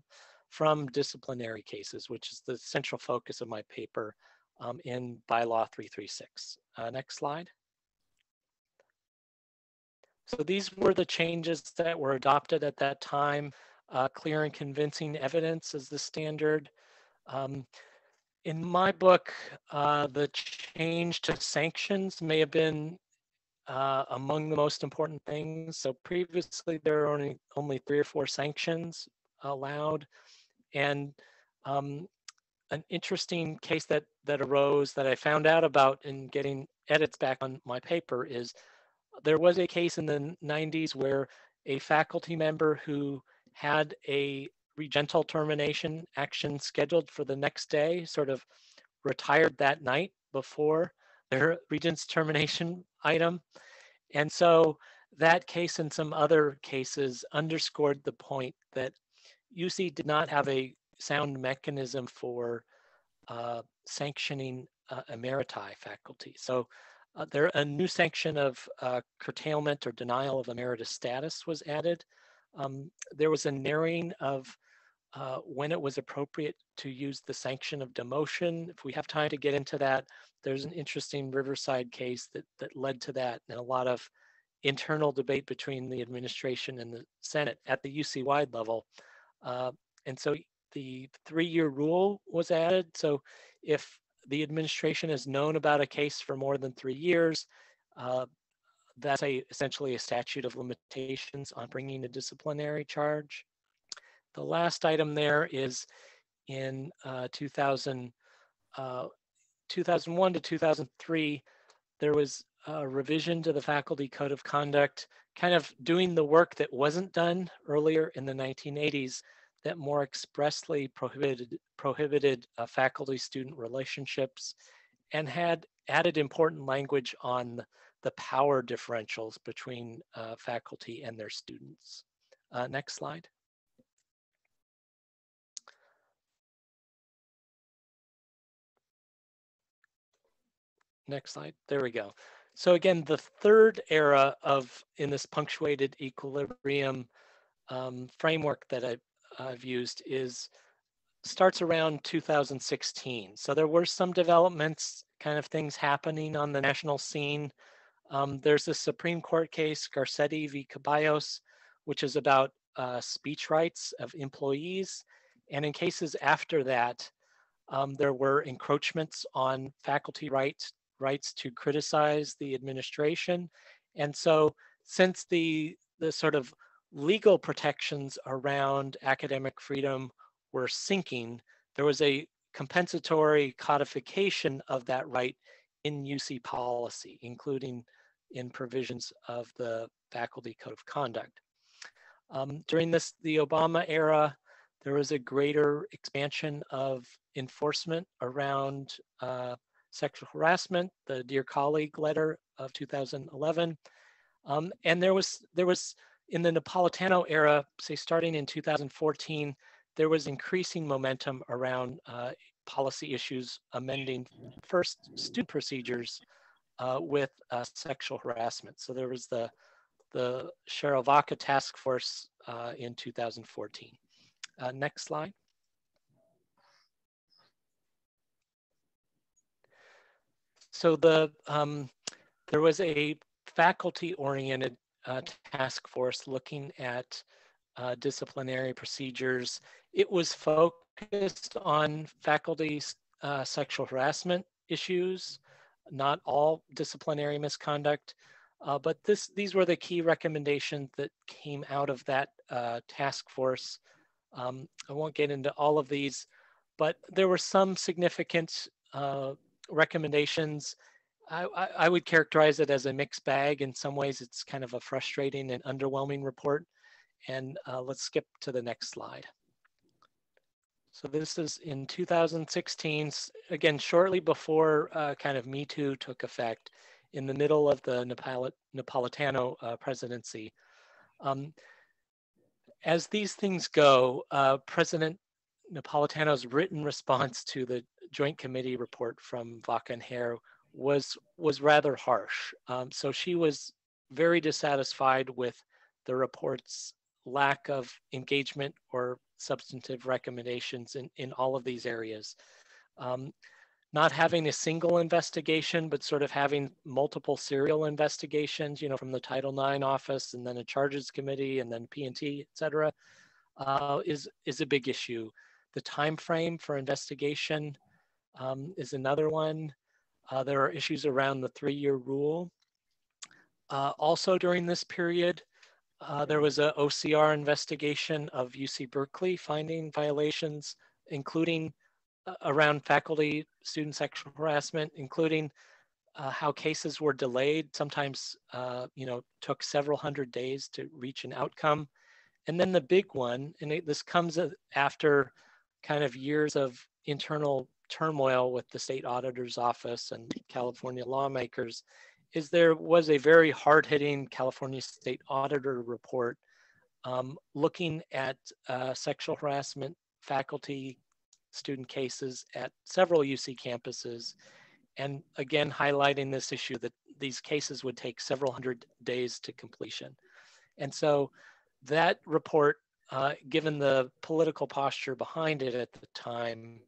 from disciplinary cases, which is the central focus of my paper um, in bylaw 336. Uh, next slide. So these were the changes that were adopted at that time. Uh, clear and convincing evidence is the standard. Um, in my book, uh, the change to sanctions may have been uh, among the most important things. So previously there were only, only three or four sanctions allowed. And um, an interesting case that, that arose that I found out about in getting edits back on my paper is there was a case in the 90s where a faculty member who had a regental termination action scheduled for the next day sort of retired that night before their regents termination item. And so that case and some other cases underscored the point that UC did not have a sound mechanism for uh, sanctioning uh, emeriti faculty. So uh, there a new sanction of uh, curtailment or denial of emeritus status was added. Um, there was a narrowing of uh, when it was appropriate to use the sanction of demotion. If we have time to get into that, there's an interesting Riverside case that, that led to that and a lot of internal debate between the administration and the Senate at the UC-wide level. Uh, and so the three-year rule was added. So if the administration has known about a case for more than three years. Uh, that's a, essentially a statute of limitations on bringing a disciplinary charge. The last item there is in uh, 2000, uh, 2001 to 2003, there was a revision to the faculty code of conduct, kind of doing the work that wasn't done earlier in the 1980s that more expressly prohibited, prohibited uh, faculty-student relationships and had added important language on the power differentials between uh, faculty and their students. Uh, next slide. Next slide, there we go. So again, the third era of in this punctuated equilibrium um, framework that I I've used is starts around 2016. So there were some developments, kind of things happening on the national scene. Um, there's a Supreme Court case, Garcetti v. Ceballos, which is about uh, speech rights of employees. And in cases after that, um, there were encroachments on faculty rights, rights to criticize the administration. And so since the, the sort of legal protections around academic freedom were sinking, there was a compensatory codification of that right in UC policy, including in provisions of the Faculty Code of Conduct. Um, during this, the Obama era, there was a greater expansion of enforcement around uh, sexual harassment, the Dear Colleague letter of 2011. Um, and there was, there was in the Napolitano era, say starting in 2014, there was increasing momentum around uh, policy issues amending first student procedures uh, with uh, sexual harassment. So there was the, the Sheryl Vacca task force uh, in 2014. Uh, next slide. So the um, there was a faculty-oriented uh, task force looking at uh, disciplinary procedures. It was focused on faculty uh, sexual harassment issues, not all disciplinary misconduct, uh, but this these were the key recommendations that came out of that uh, task force. Um, I won't get into all of these, but there were some significant uh, recommendations. I, I, would characterize it as a mixed bag. In some ways, it's kind of a frustrating and underwhelming report. And uh, let's skip to the next slide. So this is in 2016, again, shortly before uh, kind of Me Too took effect in the middle of the Napolitano uh, presidency. Um, as these things go, uh, President Napolitano's written response to the Joint Committee report from Vacca and Hare was was rather harsh. Um, so she was very dissatisfied with the report's lack of engagement or substantive recommendations in, in all of these areas. Um, not having a single investigation, but sort of having multiple serial investigations, you know, from the Title IX office and then a charges committee and then P&T, et cetera, uh, is, is a big issue. The time frame for investigation um, is another one. Uh, there are issues around the three-year rule. Uh, also during this period, uh, there was an OCR investigation of UC Berkeley finding violations, including around faculty student sexual harassment, including uh, how cases were delayed, sometimes, uh, you know, took several hundred days to reach an outcome. And then the big one, and it, this comes after kind of years of internal turmoil with the state auditor's office and California lawmakers, is there was a very hard-hitting California state auditor report um, looking at uh, sexual harassment faculty student cases at several UC campuses. And again, highlighting this issue that these cases would take several hundred days to completion. And so that report, uh, given the political posture behind it at the time,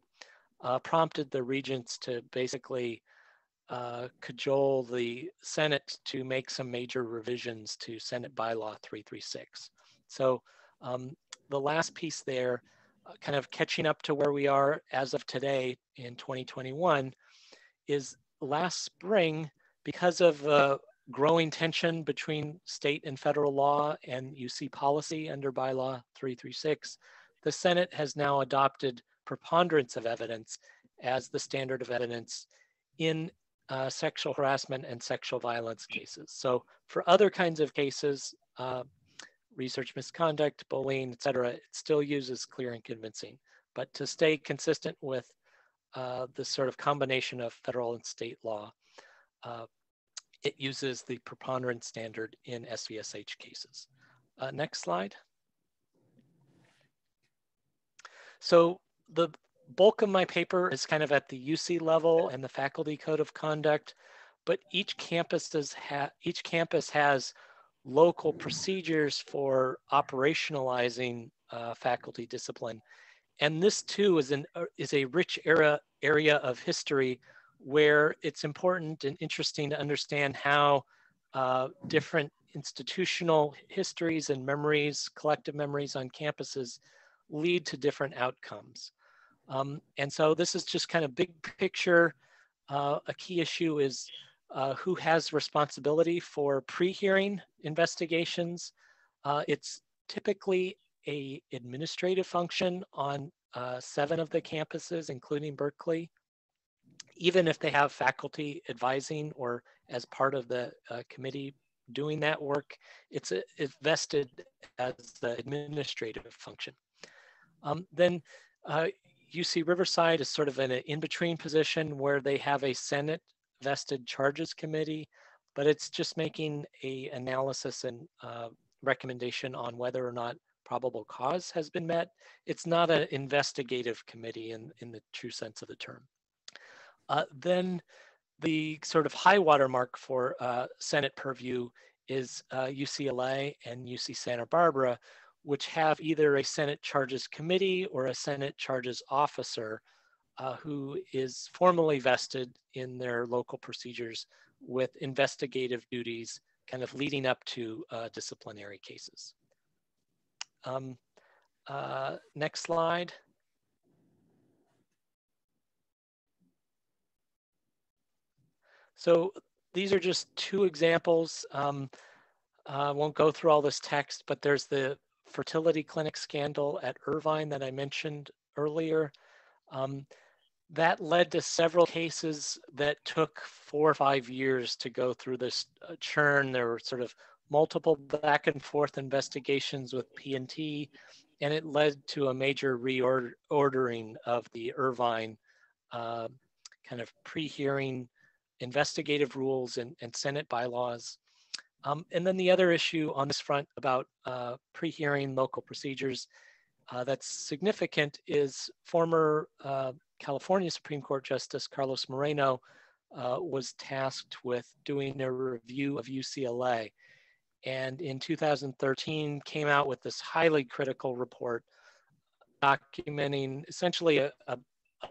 uh, prompted the regents to basically uh, cajole the Senate to make some major revisions to Senate Bylaw 336. So um, the last piece there kind of catching up to where we are as of today in 2021 is last spring, because of uh, growing tension between state and federal law and UC policy under bylaw 336, the Senate has now adopted preponderance of evidence as the standard of evidence in uh, sexual harassment and sexual violence cases. So for other kinds of cases, uh, research misconduct, bullying, et cetera, it still uses clear and convincing. But to stay consistent with uh, the sort of combination of federal and state law, uh, it uses the preponderance standard in SVSH cases. Uh, next slide. So the bulk of my paper is kind of at the UC level and the faculty code of conduct, but each campus does have each campus has local procedures for operationalizing uh, faculty discipline. And this too is, an, uh, is a rich era, area of history where it's important and interesting to understand how uh, different institutional histories and memories, collective memories on campuses lead to different outcomes. Um, and so this is just kind of big picture. Uh, a key issue is uh, who has responsibility for pre-hearing investigations. Uh, it's typically a administrative function on uh, seven of the campuses, including Berkeley. Even if they have faculty advising or as part of the uh, committee doing that work, it's, a, it's vested as the administrative function. Um, then UC Riverside is sort of in an in-between position where they have a Senate vested charges committee, but it's just making a analysis and uh, recommendation on whether or not probable cause has been met. It's not an investigative committee in, in the true sense of the term. Uh, then the sort of high watermark for uh, Senate purview is UCLA uh, and UC Santa Barbara, which have either a Senate charges committee or a Senate charges officer uh, who is formally vested in their local procedures with investigative duties kind of leading up to uh, disciplinary cases. Um, uh, next slide. So these are just two examples. Um, I won't go through all this text, but there's the fertility clinic scandal at Irvine that I mentioned earlier. Um, that led to several cases that took four or five years to go through this uh, churn. There were sort of multiple back and forth investigations with P&T, and it led to a major reordering of the Irvine uh, kind of pre-hearing investigative rules and, and Senate bylaws. Um, and then the other issue on this front about uh, pre-hearing local procedures uh, that's significant is former uh, California Supreme Court Justice Carlos Moreno uh, was tasked with doing a review of UCLA. And in 2013 came out with this highly critical report documenting essentially a, a,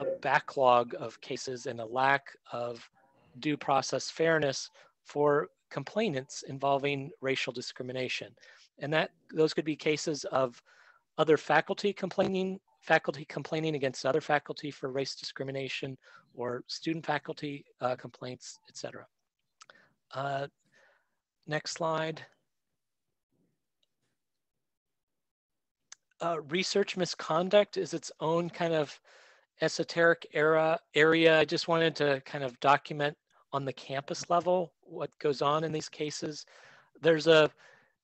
a backlog of cases and a lack of due process fairness for complainants involving racial discrimination. And that those could be cases of other faculty complaining faculty complaining against other faculty for race discrimination or student faculty uh, complaints, etc. Uh, next slide. Uh, research misconduct is its own kind of esoteric era area. I just wanted to kind of document on the campus level what goes on in these cases. There's a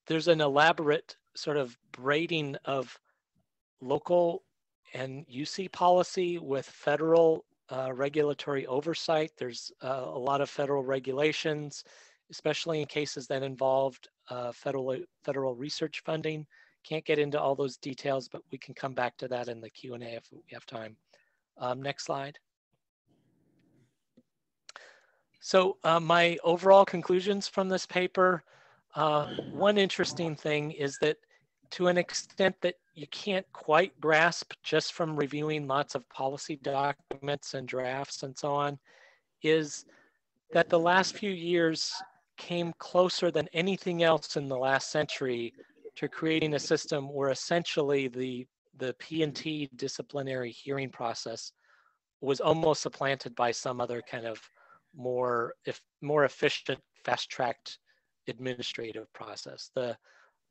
there's an elaborate sort of braiding of local and UC policy with federal uh, regulatory oversight. There's uh, a lot of federal regulations, especially in cases that involved uh, federal federal research funding. Can't get into all those details, but we can come back to that in the Q&A if we have time. Um, next slide. So uh, my overall conclusions from this paper, uh, one interesting thing is that to an extent that you can't quite grasp just from reviewing lots of policy documents and drafts and so on, is that the last few years came closer than anything else in the last century to creating a system where essentially the the P&T disciplinary hearing process was almost supplanted by some other kind of more if more efficient, fast-tracked administrative process. The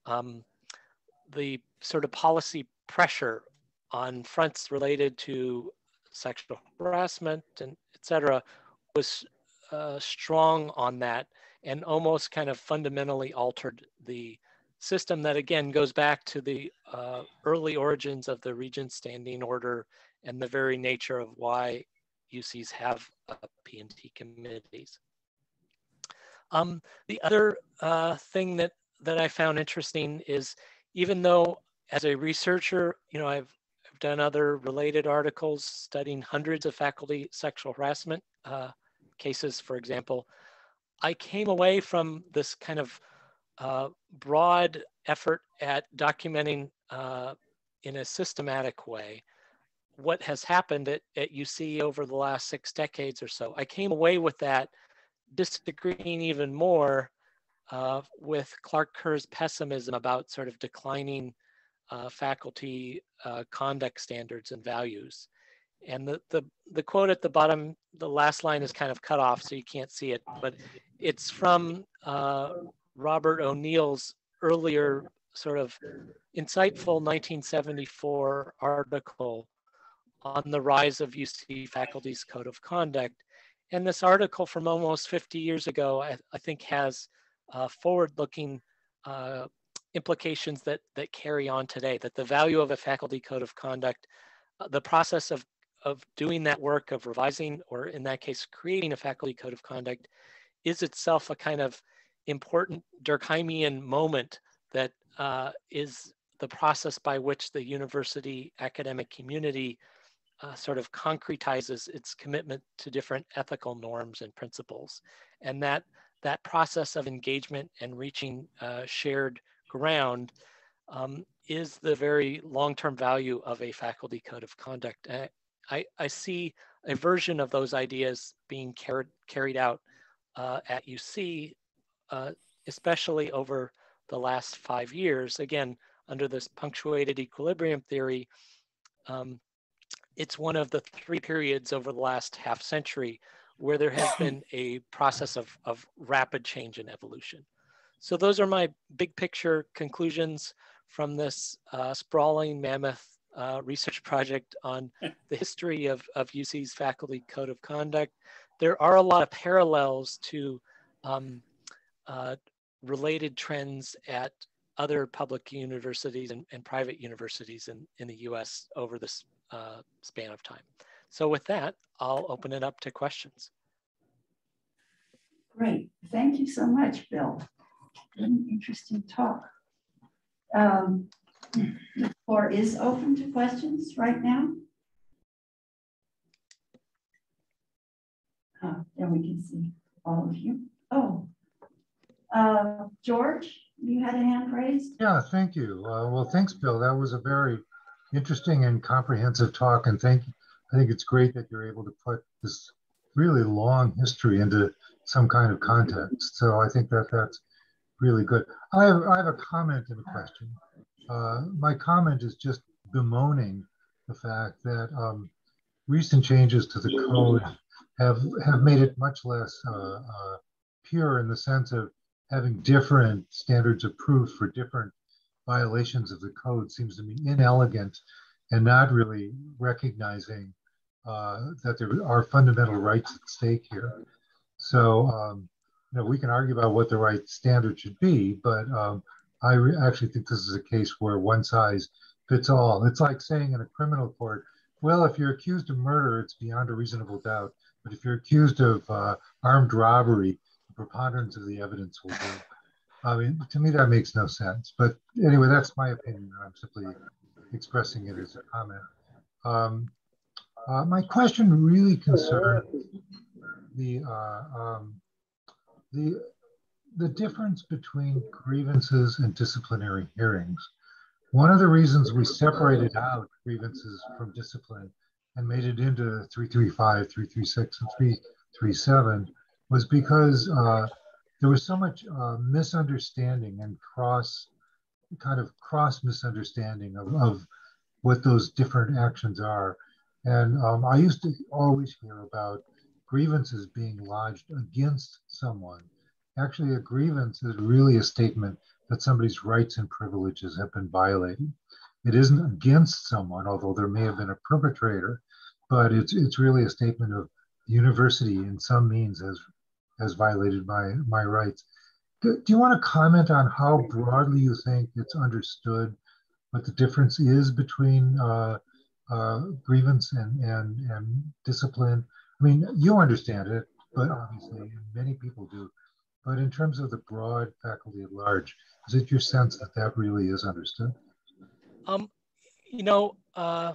um, the sort of policy pressure on fronts related to sexual harassment and et cetera was uh, strong on that and almost kind of fundamentally altered the system that again goes back to the uh, early origins of the regent standing order and the very nature of why UCs have uh, committees. Um, the other uh, thing that, that I found interesting is even though as a researcher, you know, I've, I've done other related articles studying hundreds of faculty sexual harassment uh, cases, for example, I came away from this kind of uh, broad effort at documenting uh, in a systematic way what has happened at, at UC over the last six decades or so. I came away with that disagreeing even more uh, with Clark Kerr's pessimism about sort of declining uh, faculty uh, conduct standards and values. And the, the, the quote at the bottom, the last line is kind of cut off so you can't see it, but it's from uh, Robert O'Neil's earlier sort of insightful 1974 article on the rise of UC faculty's code of conduct. And this article from almost 50 years ago, I, I think has uh, forward-looking uh, implications that, that carry on today, that the value of a faculty code of conduct, uh, the process of, of doing that work of revising, or in that case, creating a faculty code of conduct is itself a kind of important Durkheimian moment that uh, is the process by which the university academic community uh, sort of concretizes its commitment to different ethical norms and principles. And that that process of engagement and reaching uh, shared ground um, is the very long-term value of a faculty code of conduct. I, I see a version of those ideas being carried, carried out uh, at UC, uh, especially over the last five years. Again, under this punctuated equilibrium theory, um, it's one of the three periods over the last half century where there has been a process of, of rapid change and evolution. So those are my big picture conclusions from this uh, sprawling mammoth uh, research project on the history of, of UC's faculty code of conduct. There are a lot of parallels to um, uh, related trends at other public universities and, and, private universities in, in the US over this uh, span of time. So with that, I'll open it up to questions. Great. Thank you so much, Bill. An interesting talk. Um, the floor is open to questions right now. Uh, there we can see all of you. Oh, uh, George, you had a hand raised? Yeah, thank you. Uh, well, thanks, Bill. That was a very interesting and comprehensive talk. And thank you. I think it's great that you're able to put this really long history into some kind of context. So I think that that's really good. I have, I have a comment and a question. Uh, my comment is just bemoaning the fact that um, recent changes to the code have have made it much less uh, uh, pure in the sense of having different standards of proof for different violations of the code seems to me inelegant and not really recognizing uh, that there are fundamental rights at stake here. So, um, you know, we can argue about what the right standard should be, but um, I actually think this is a case where one size fits all. It's like saying in a criminal court, well, if you're accused of murder, it's beyond a reasonable doubt. But if you're accused of uh, armed robbery, the preponderance of the evidence will do. I mean, to me, that makes no sense. But anyway, that's my opinion. I'm simply expressing it as a comment. Um, uh, my question really concerns the uh, um, the the difference between grievances and disciplinary hearings. One of the reasons we separated out grievances from discipline and made it into 335, 336, and 337 was because uh, there was so much uh, misunderstanding and cross kind of cross misunderstanding of, of what those different actions are. And um, I used to always hear about grievances being lodged against someone. Actually, a grievance is really a statement that somebody's rights and privileges have been violated. It isn't against someone, although there may have been a perpetrator, but it's it's really a statement of the university in some means has has violated my my rights. Do, do you want to comment on how broadly you think it's understood what the difference is between uh, uh, grievance and, and, and discipline? I mean, you understand it, but obviously many people do. But in terms of the broad faculty at large, is it your sense that that really is understood? Um, you know, uh,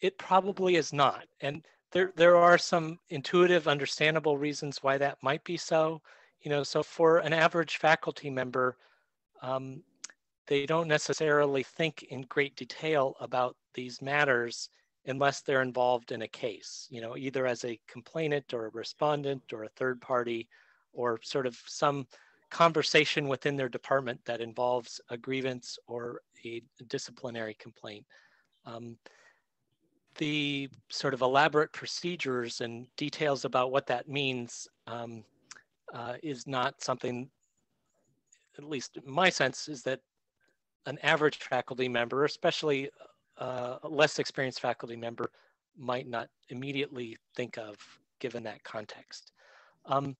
it probably is not. And there, there are some intuitive, understandable reasons why that might be so. You know, so for an average faculty member, um, they don't necessarily think in great detail about these matters unless they're involved in a case, you know, either as a complainant or a respondent or a third party or sort of some conversation within their department that involves a grievance or a disciplinary complaint. Um, the sort of elaborate procedures and details about what that means um, uh, is not something, at least my sense, is that an average faculty member, especially uh, a less experienced faculty member, might not immediately think of given that context. Um,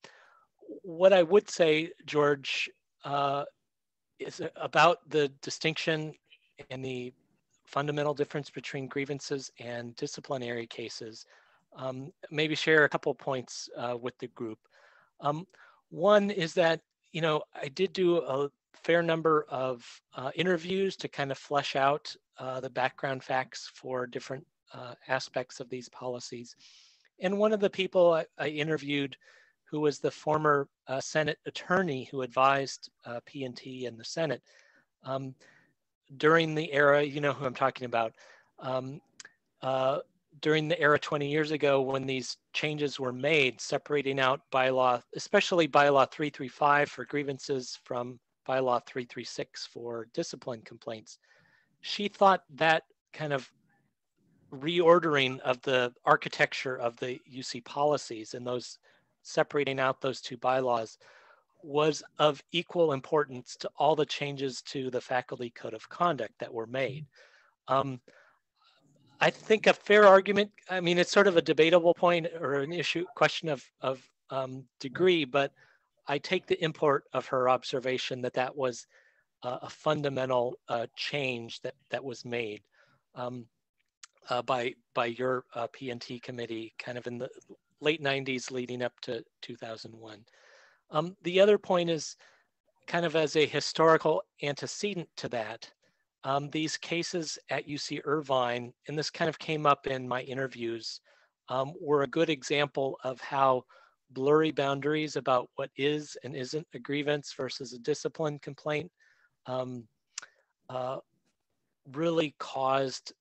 what I would say, George, uh, is about the distinction and the fundamental difference between grievances and disciplinary cases. Um, maybe share a couple points uh, with the group. Um, one is that, you know, I did do a fair number of uh, interviews to kind of flesh out uh, the background facts for different uh, aspects of these policies. And one of the people I, I interviewed who was the former uh, Senate attorney who advised uh, P&T and the Senate um, during the era, you know who I'm talking about, um, uh, during the era 20 years ago when these changes were made, separating out bylaw, especially bylaw 335 for grievances from bylaw 336 for discipline complaints. She thought that kind of reordering of the architecture of the UC policies and those separating out those two bylaws was of equal importance to all the changes to the faculty code of conduct that were made. Um, I think a fair argument, I mean, it's sort of a debatable point or an issue, question of, of um, degree, but I take the import of her observation that that was uh, a fundamental uh, change that, that was made um, uh, by, by your uh, P&T committee kind of in the late 90s leading up to 2001. Um, the other point is kind of as a historical antecedent to that, um, these cases at UC Irvine, and this kind of came up in my interviews, um, were a good example of how blurry boundaries about what is and isn't a grievance versus a discipline complaint um, uh, really caused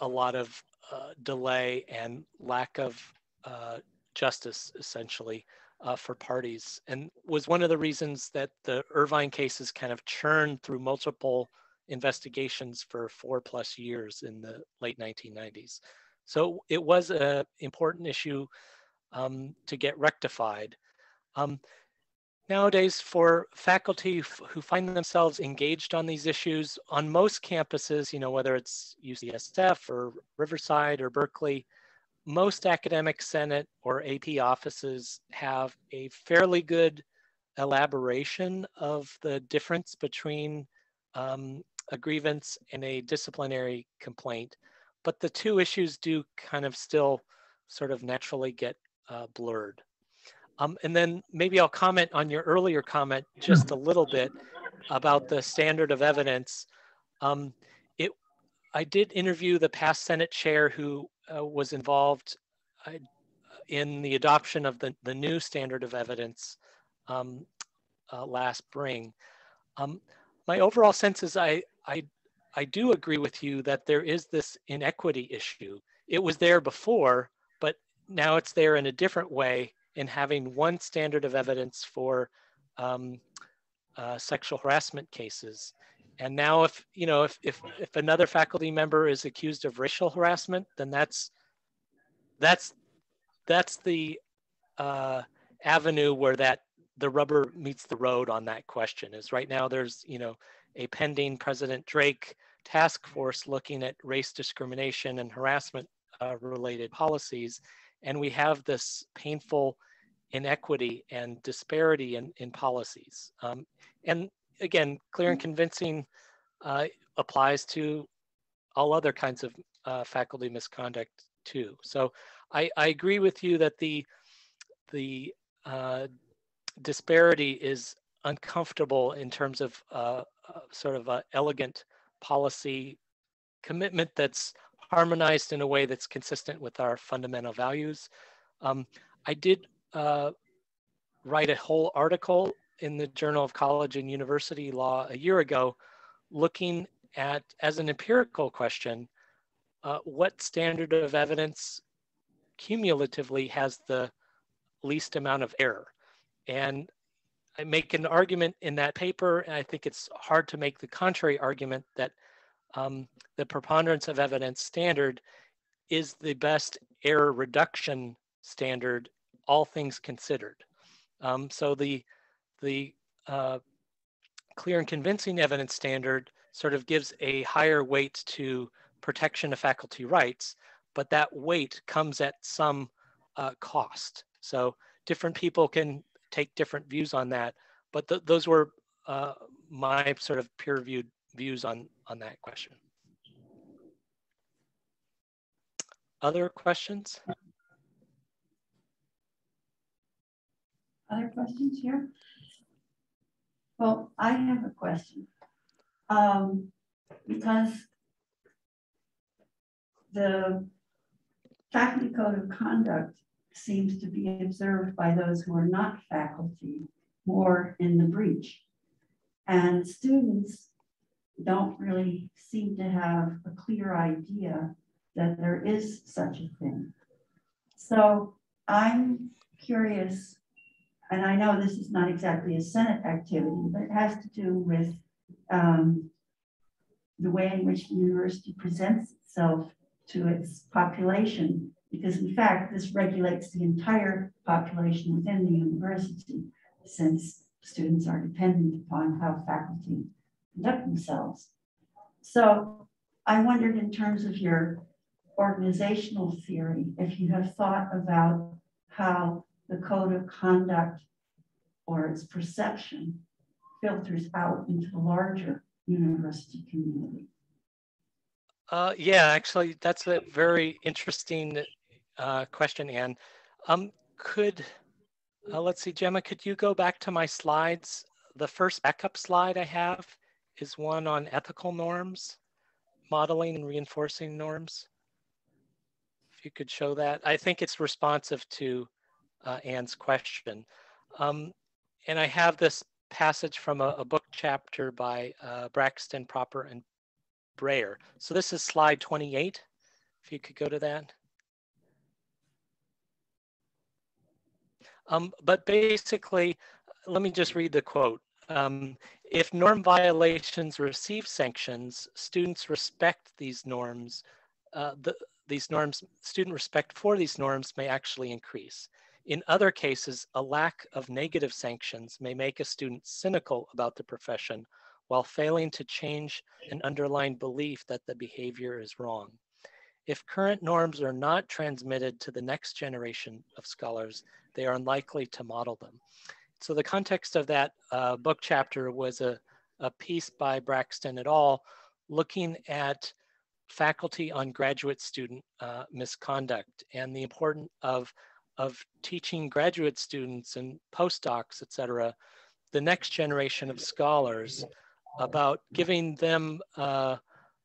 a lot of uh, delay and lack of uh, justice, essentially, uh, for parties, and was one of the reasons that the Irvine cases kind of churned through multiple investigations for four plus years in the late 1990s. So it was an important issue um, to get rectified. Um, nowadays, for faculty who find themselves engaged on these issues, on most campuses, you know, whether it's UCSF or Riverside or Berkeley, most academic senate or AP offices have a fairly good elaboration of the difference between um, a grievance and a disciplinary complaint. But the two issues do kind of still sort of naturally get uh, blurred. Um, and then maybe I'll comment on your earlier comment just a little bit about the standard of evidence. Um, it, I did interview the past Senate chair who uh, was involved uh, in the adoption of the, the new standard of evidence um, uh, last spring. Um, my overall sense is I, I, I do agree with you that there is this inequity issue. It was there before, but now it's there in a different way in having one standard of evidence for um, uh, sexual harassment cases. And now if, you know, if, if, if another faculty member is accused of racial harassment, then that's, that's, that's the uh, avenue where that the rubber meets the road on that question is right now there's, you know, a pending President Drake task force looking at race discrimination and harassment uh, related policies. And we have this painful inequity and disparity in, in policies. Um, and again, clear and convincing uh, applies to all other kinds of uh, faculty misconduct too. So I, I, agree with you that the, the uh, disparity is uncomfortable in terms of uh, uh, sort of an elegant policy commitment that's harmonized in a way that's consistent with our fundamental values. Um, I did uh, write a whole article in the Journal of College and University Law a year ago, looking at, as an empirical question, uh, what standard of evidence cumulatively has the least amount of error. And I make an argument in that paper, and I think it's hard to make the contrary argument that um, the preponderance of evidence standard is the best error reduction standard, all things considered. Um, so the, the uh, clear and convincing evidence standard sort of gives a higher weight to protection of faculty rights, but that weight comes at some uh, cost. So different people can take different views on that. But th those were uh, my sort of peer-reviewed views on, on that question. Other questions? Other questions here? Well, I have a question. Um, because the faculty code of conduct seems to be observed by those who are not faculty more in the breach. And students don't really seem to have a clear idea that there is such a thing. So I'm curious, and I know this is not exactly a Senate activity, but it has to do with um, the way in which the university presents itself to its population because in fact, this regulates the entire population within the university since students are dependent upon how faculty conduct themselves. So I wondered in terms of your organizational theory, if you have thought about how the code of conduct or its perception filters out into the larger university community. Uh, yeah, actually, that's a very interesting uh, question, Anne. Um, could, uh, let's see, Gemma, could you go back to my slides? The first backup slide I have is one on ethical norms, modeling and reinforcing norms. If you could show that. I think it's responsive to uh, Anne's question. Um, and I have this passage from a, a book chapter by uh, Braxton, Proper, and Bayer. So this is slide 28, if you could go to that. Um, but basically, let me just read the quote. Um, if norm violations receive sanctions, students respect these norms. Uh, the, these norms, student respect for these norms may actually increase. In other cases, a lack of negative sanctions may make a student cynical about the profession while failing to change an underlying belief that the behavior is wrong. If current norms are not transmitted to the next generation of scholars, they are unlikely to model them. So the context of that uh, book chapter was a, a piece by Braxton et al. looking at faculty on graduate student uh, misconduct and the importance of, of teaching graduate students and postdocs, et cetera, the next generation of scholars about giving them uh,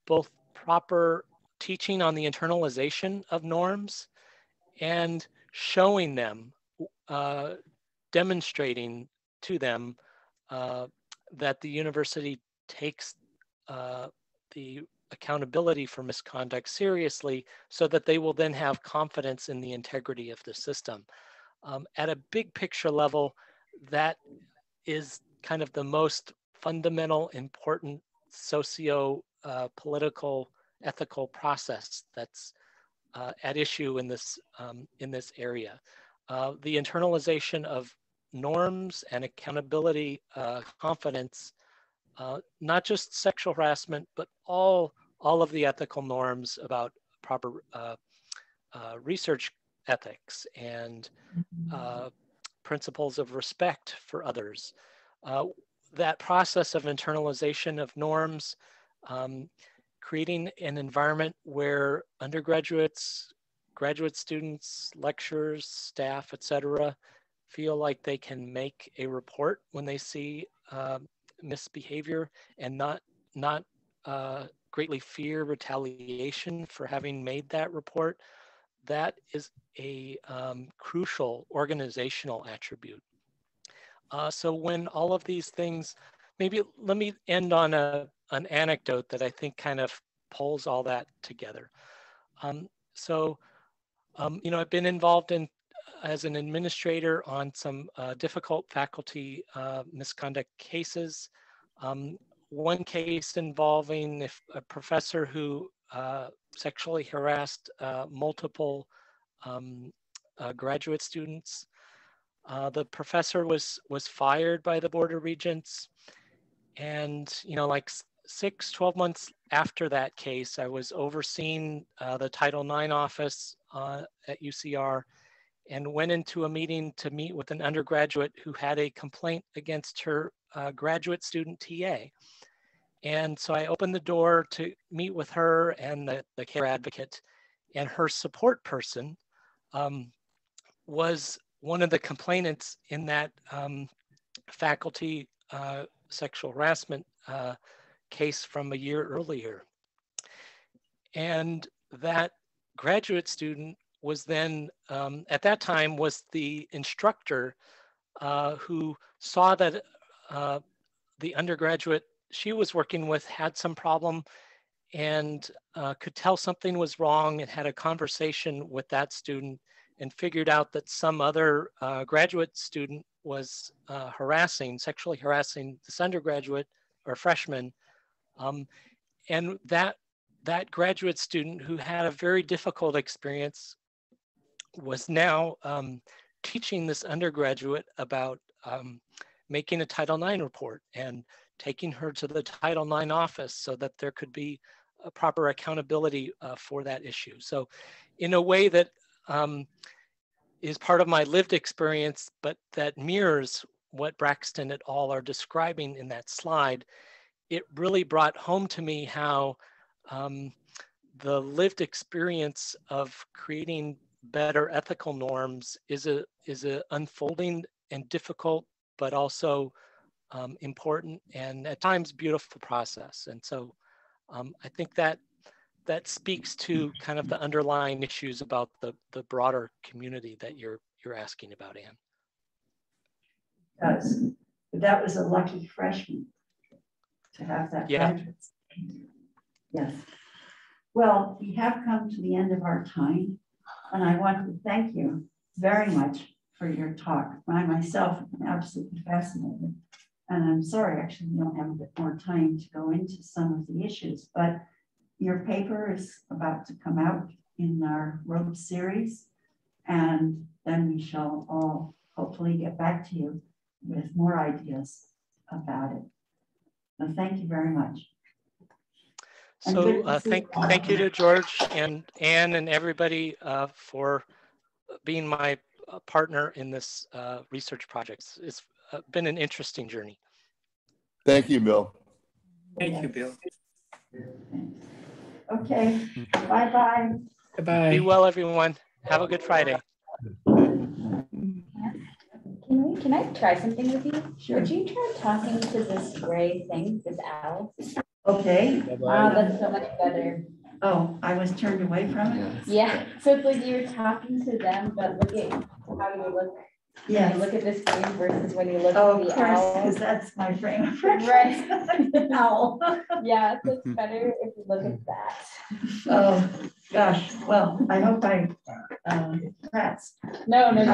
both proper teaching on the internalization of norms and showing them, uh, demonstrating to them uh, that the university takes uh, the accountability for misconduct seriously so that they will then have confidence in the integrity of the system. Um, at a big picture level, that is kind of the most fundamental, important socio uh, political ethical process that's uh, at issue in this um, in this area. Uh, the internalization of norms and accountability, uh, confidence, uh, not just sexual harassment, but all all of the ethical norms about proper uh, research ethics and mm-hmm. principles of respect for others that process of internalization of norms, um, creating an environment where undergraduates, graduate students, lecturers, staff, etc., feel like they can make a report when they see uh, misbehavior and not not uh, greatly fear retaliation for having made that report. That is a um, crucial organizational attribute. Uh, so when all of these things, maybe let me end on a, an anecdote that I think kind of pulls all that together. Um, so, um, you know, I've been involved in as an administrator on some uh, difficult faculty uh, misconduct cases. Um, one case involving a professor who uh, sexually harassed uh, multiple um, uh, graduate students the professor was was fired by the Board of Regents. And, you know, like six, 12 months after that case, I was overseeing uh, the Title IX office uh, at UCR and went into a meeting to meet with an undergraduate who had a complaint against her uh, graduate student TA. And so I opened the door to meet with her and the, the care advocate and her support person um, was one of the complainants in that um, faculty uh, sexual harassment uh, case from a year earlier. And that graduate student was then, um, at that time, was the instructor uh, who saw that uh, the undergraduate she was working with had some problem and uh, could tell something was wrong and had a conversation with that student and figured out that some other uh, graduate student was uh, harassing, sexually harassing this undergraduate or freshman. Um, and that, that graduate student who had a very difficult experience was now um, teaching this undergraduate about um, making a Title IX report and taking her to the Title IX office so that there could be a proper accountability uh, for that issue. So in a way that um, is part of my lived experience, but that mirrors what Braxton et al. are describing in that slide, it really brought home to me how um, the lived experience of creating better ethical norms is a is a unfolding and difficult, but also um, important and at times beautiful process. And so um, I think that that speaks to kind of the underlying issues about the the broader community that you're you're asking about, Anne. Does. But that was a lucky freshman to have that. Yeah. graduate. Yes. Well, we have come to the end of our time, and I want to thank you very much for your talk. I myself am absolutely fascinated. And I'm sorry, actually, we don't have a bit more time to go into some of the issues, but your paper is about to come out in our road series. And then we shall all hopefully get back to you with more ideas about it. So thank you very much. And good So uh, thank, you thank you to George and Anne and everybody uh, for being my uh, partner in this uh, research project. It's been an interesting journey. Thank you, Bill. Thank you, Bill. Okay, bye-bye. Bye-bye. Be well, everyone. Have a good Friday. Can we, can I try something with you? Sure. Would you try talking to this gray thing, this owl? Okay, Wow, that's so much better. oh, I was turned away from it? Yeah, so it's like you're talking to them, but look at how you look, when Yes. you look at this screen versus when you look Oh, at of the course, owl. because that's my frame of Right. reference. Owl. Yeah, it looks better if you look at that. Oh, gosh, well, I hope I, um, that's No, no,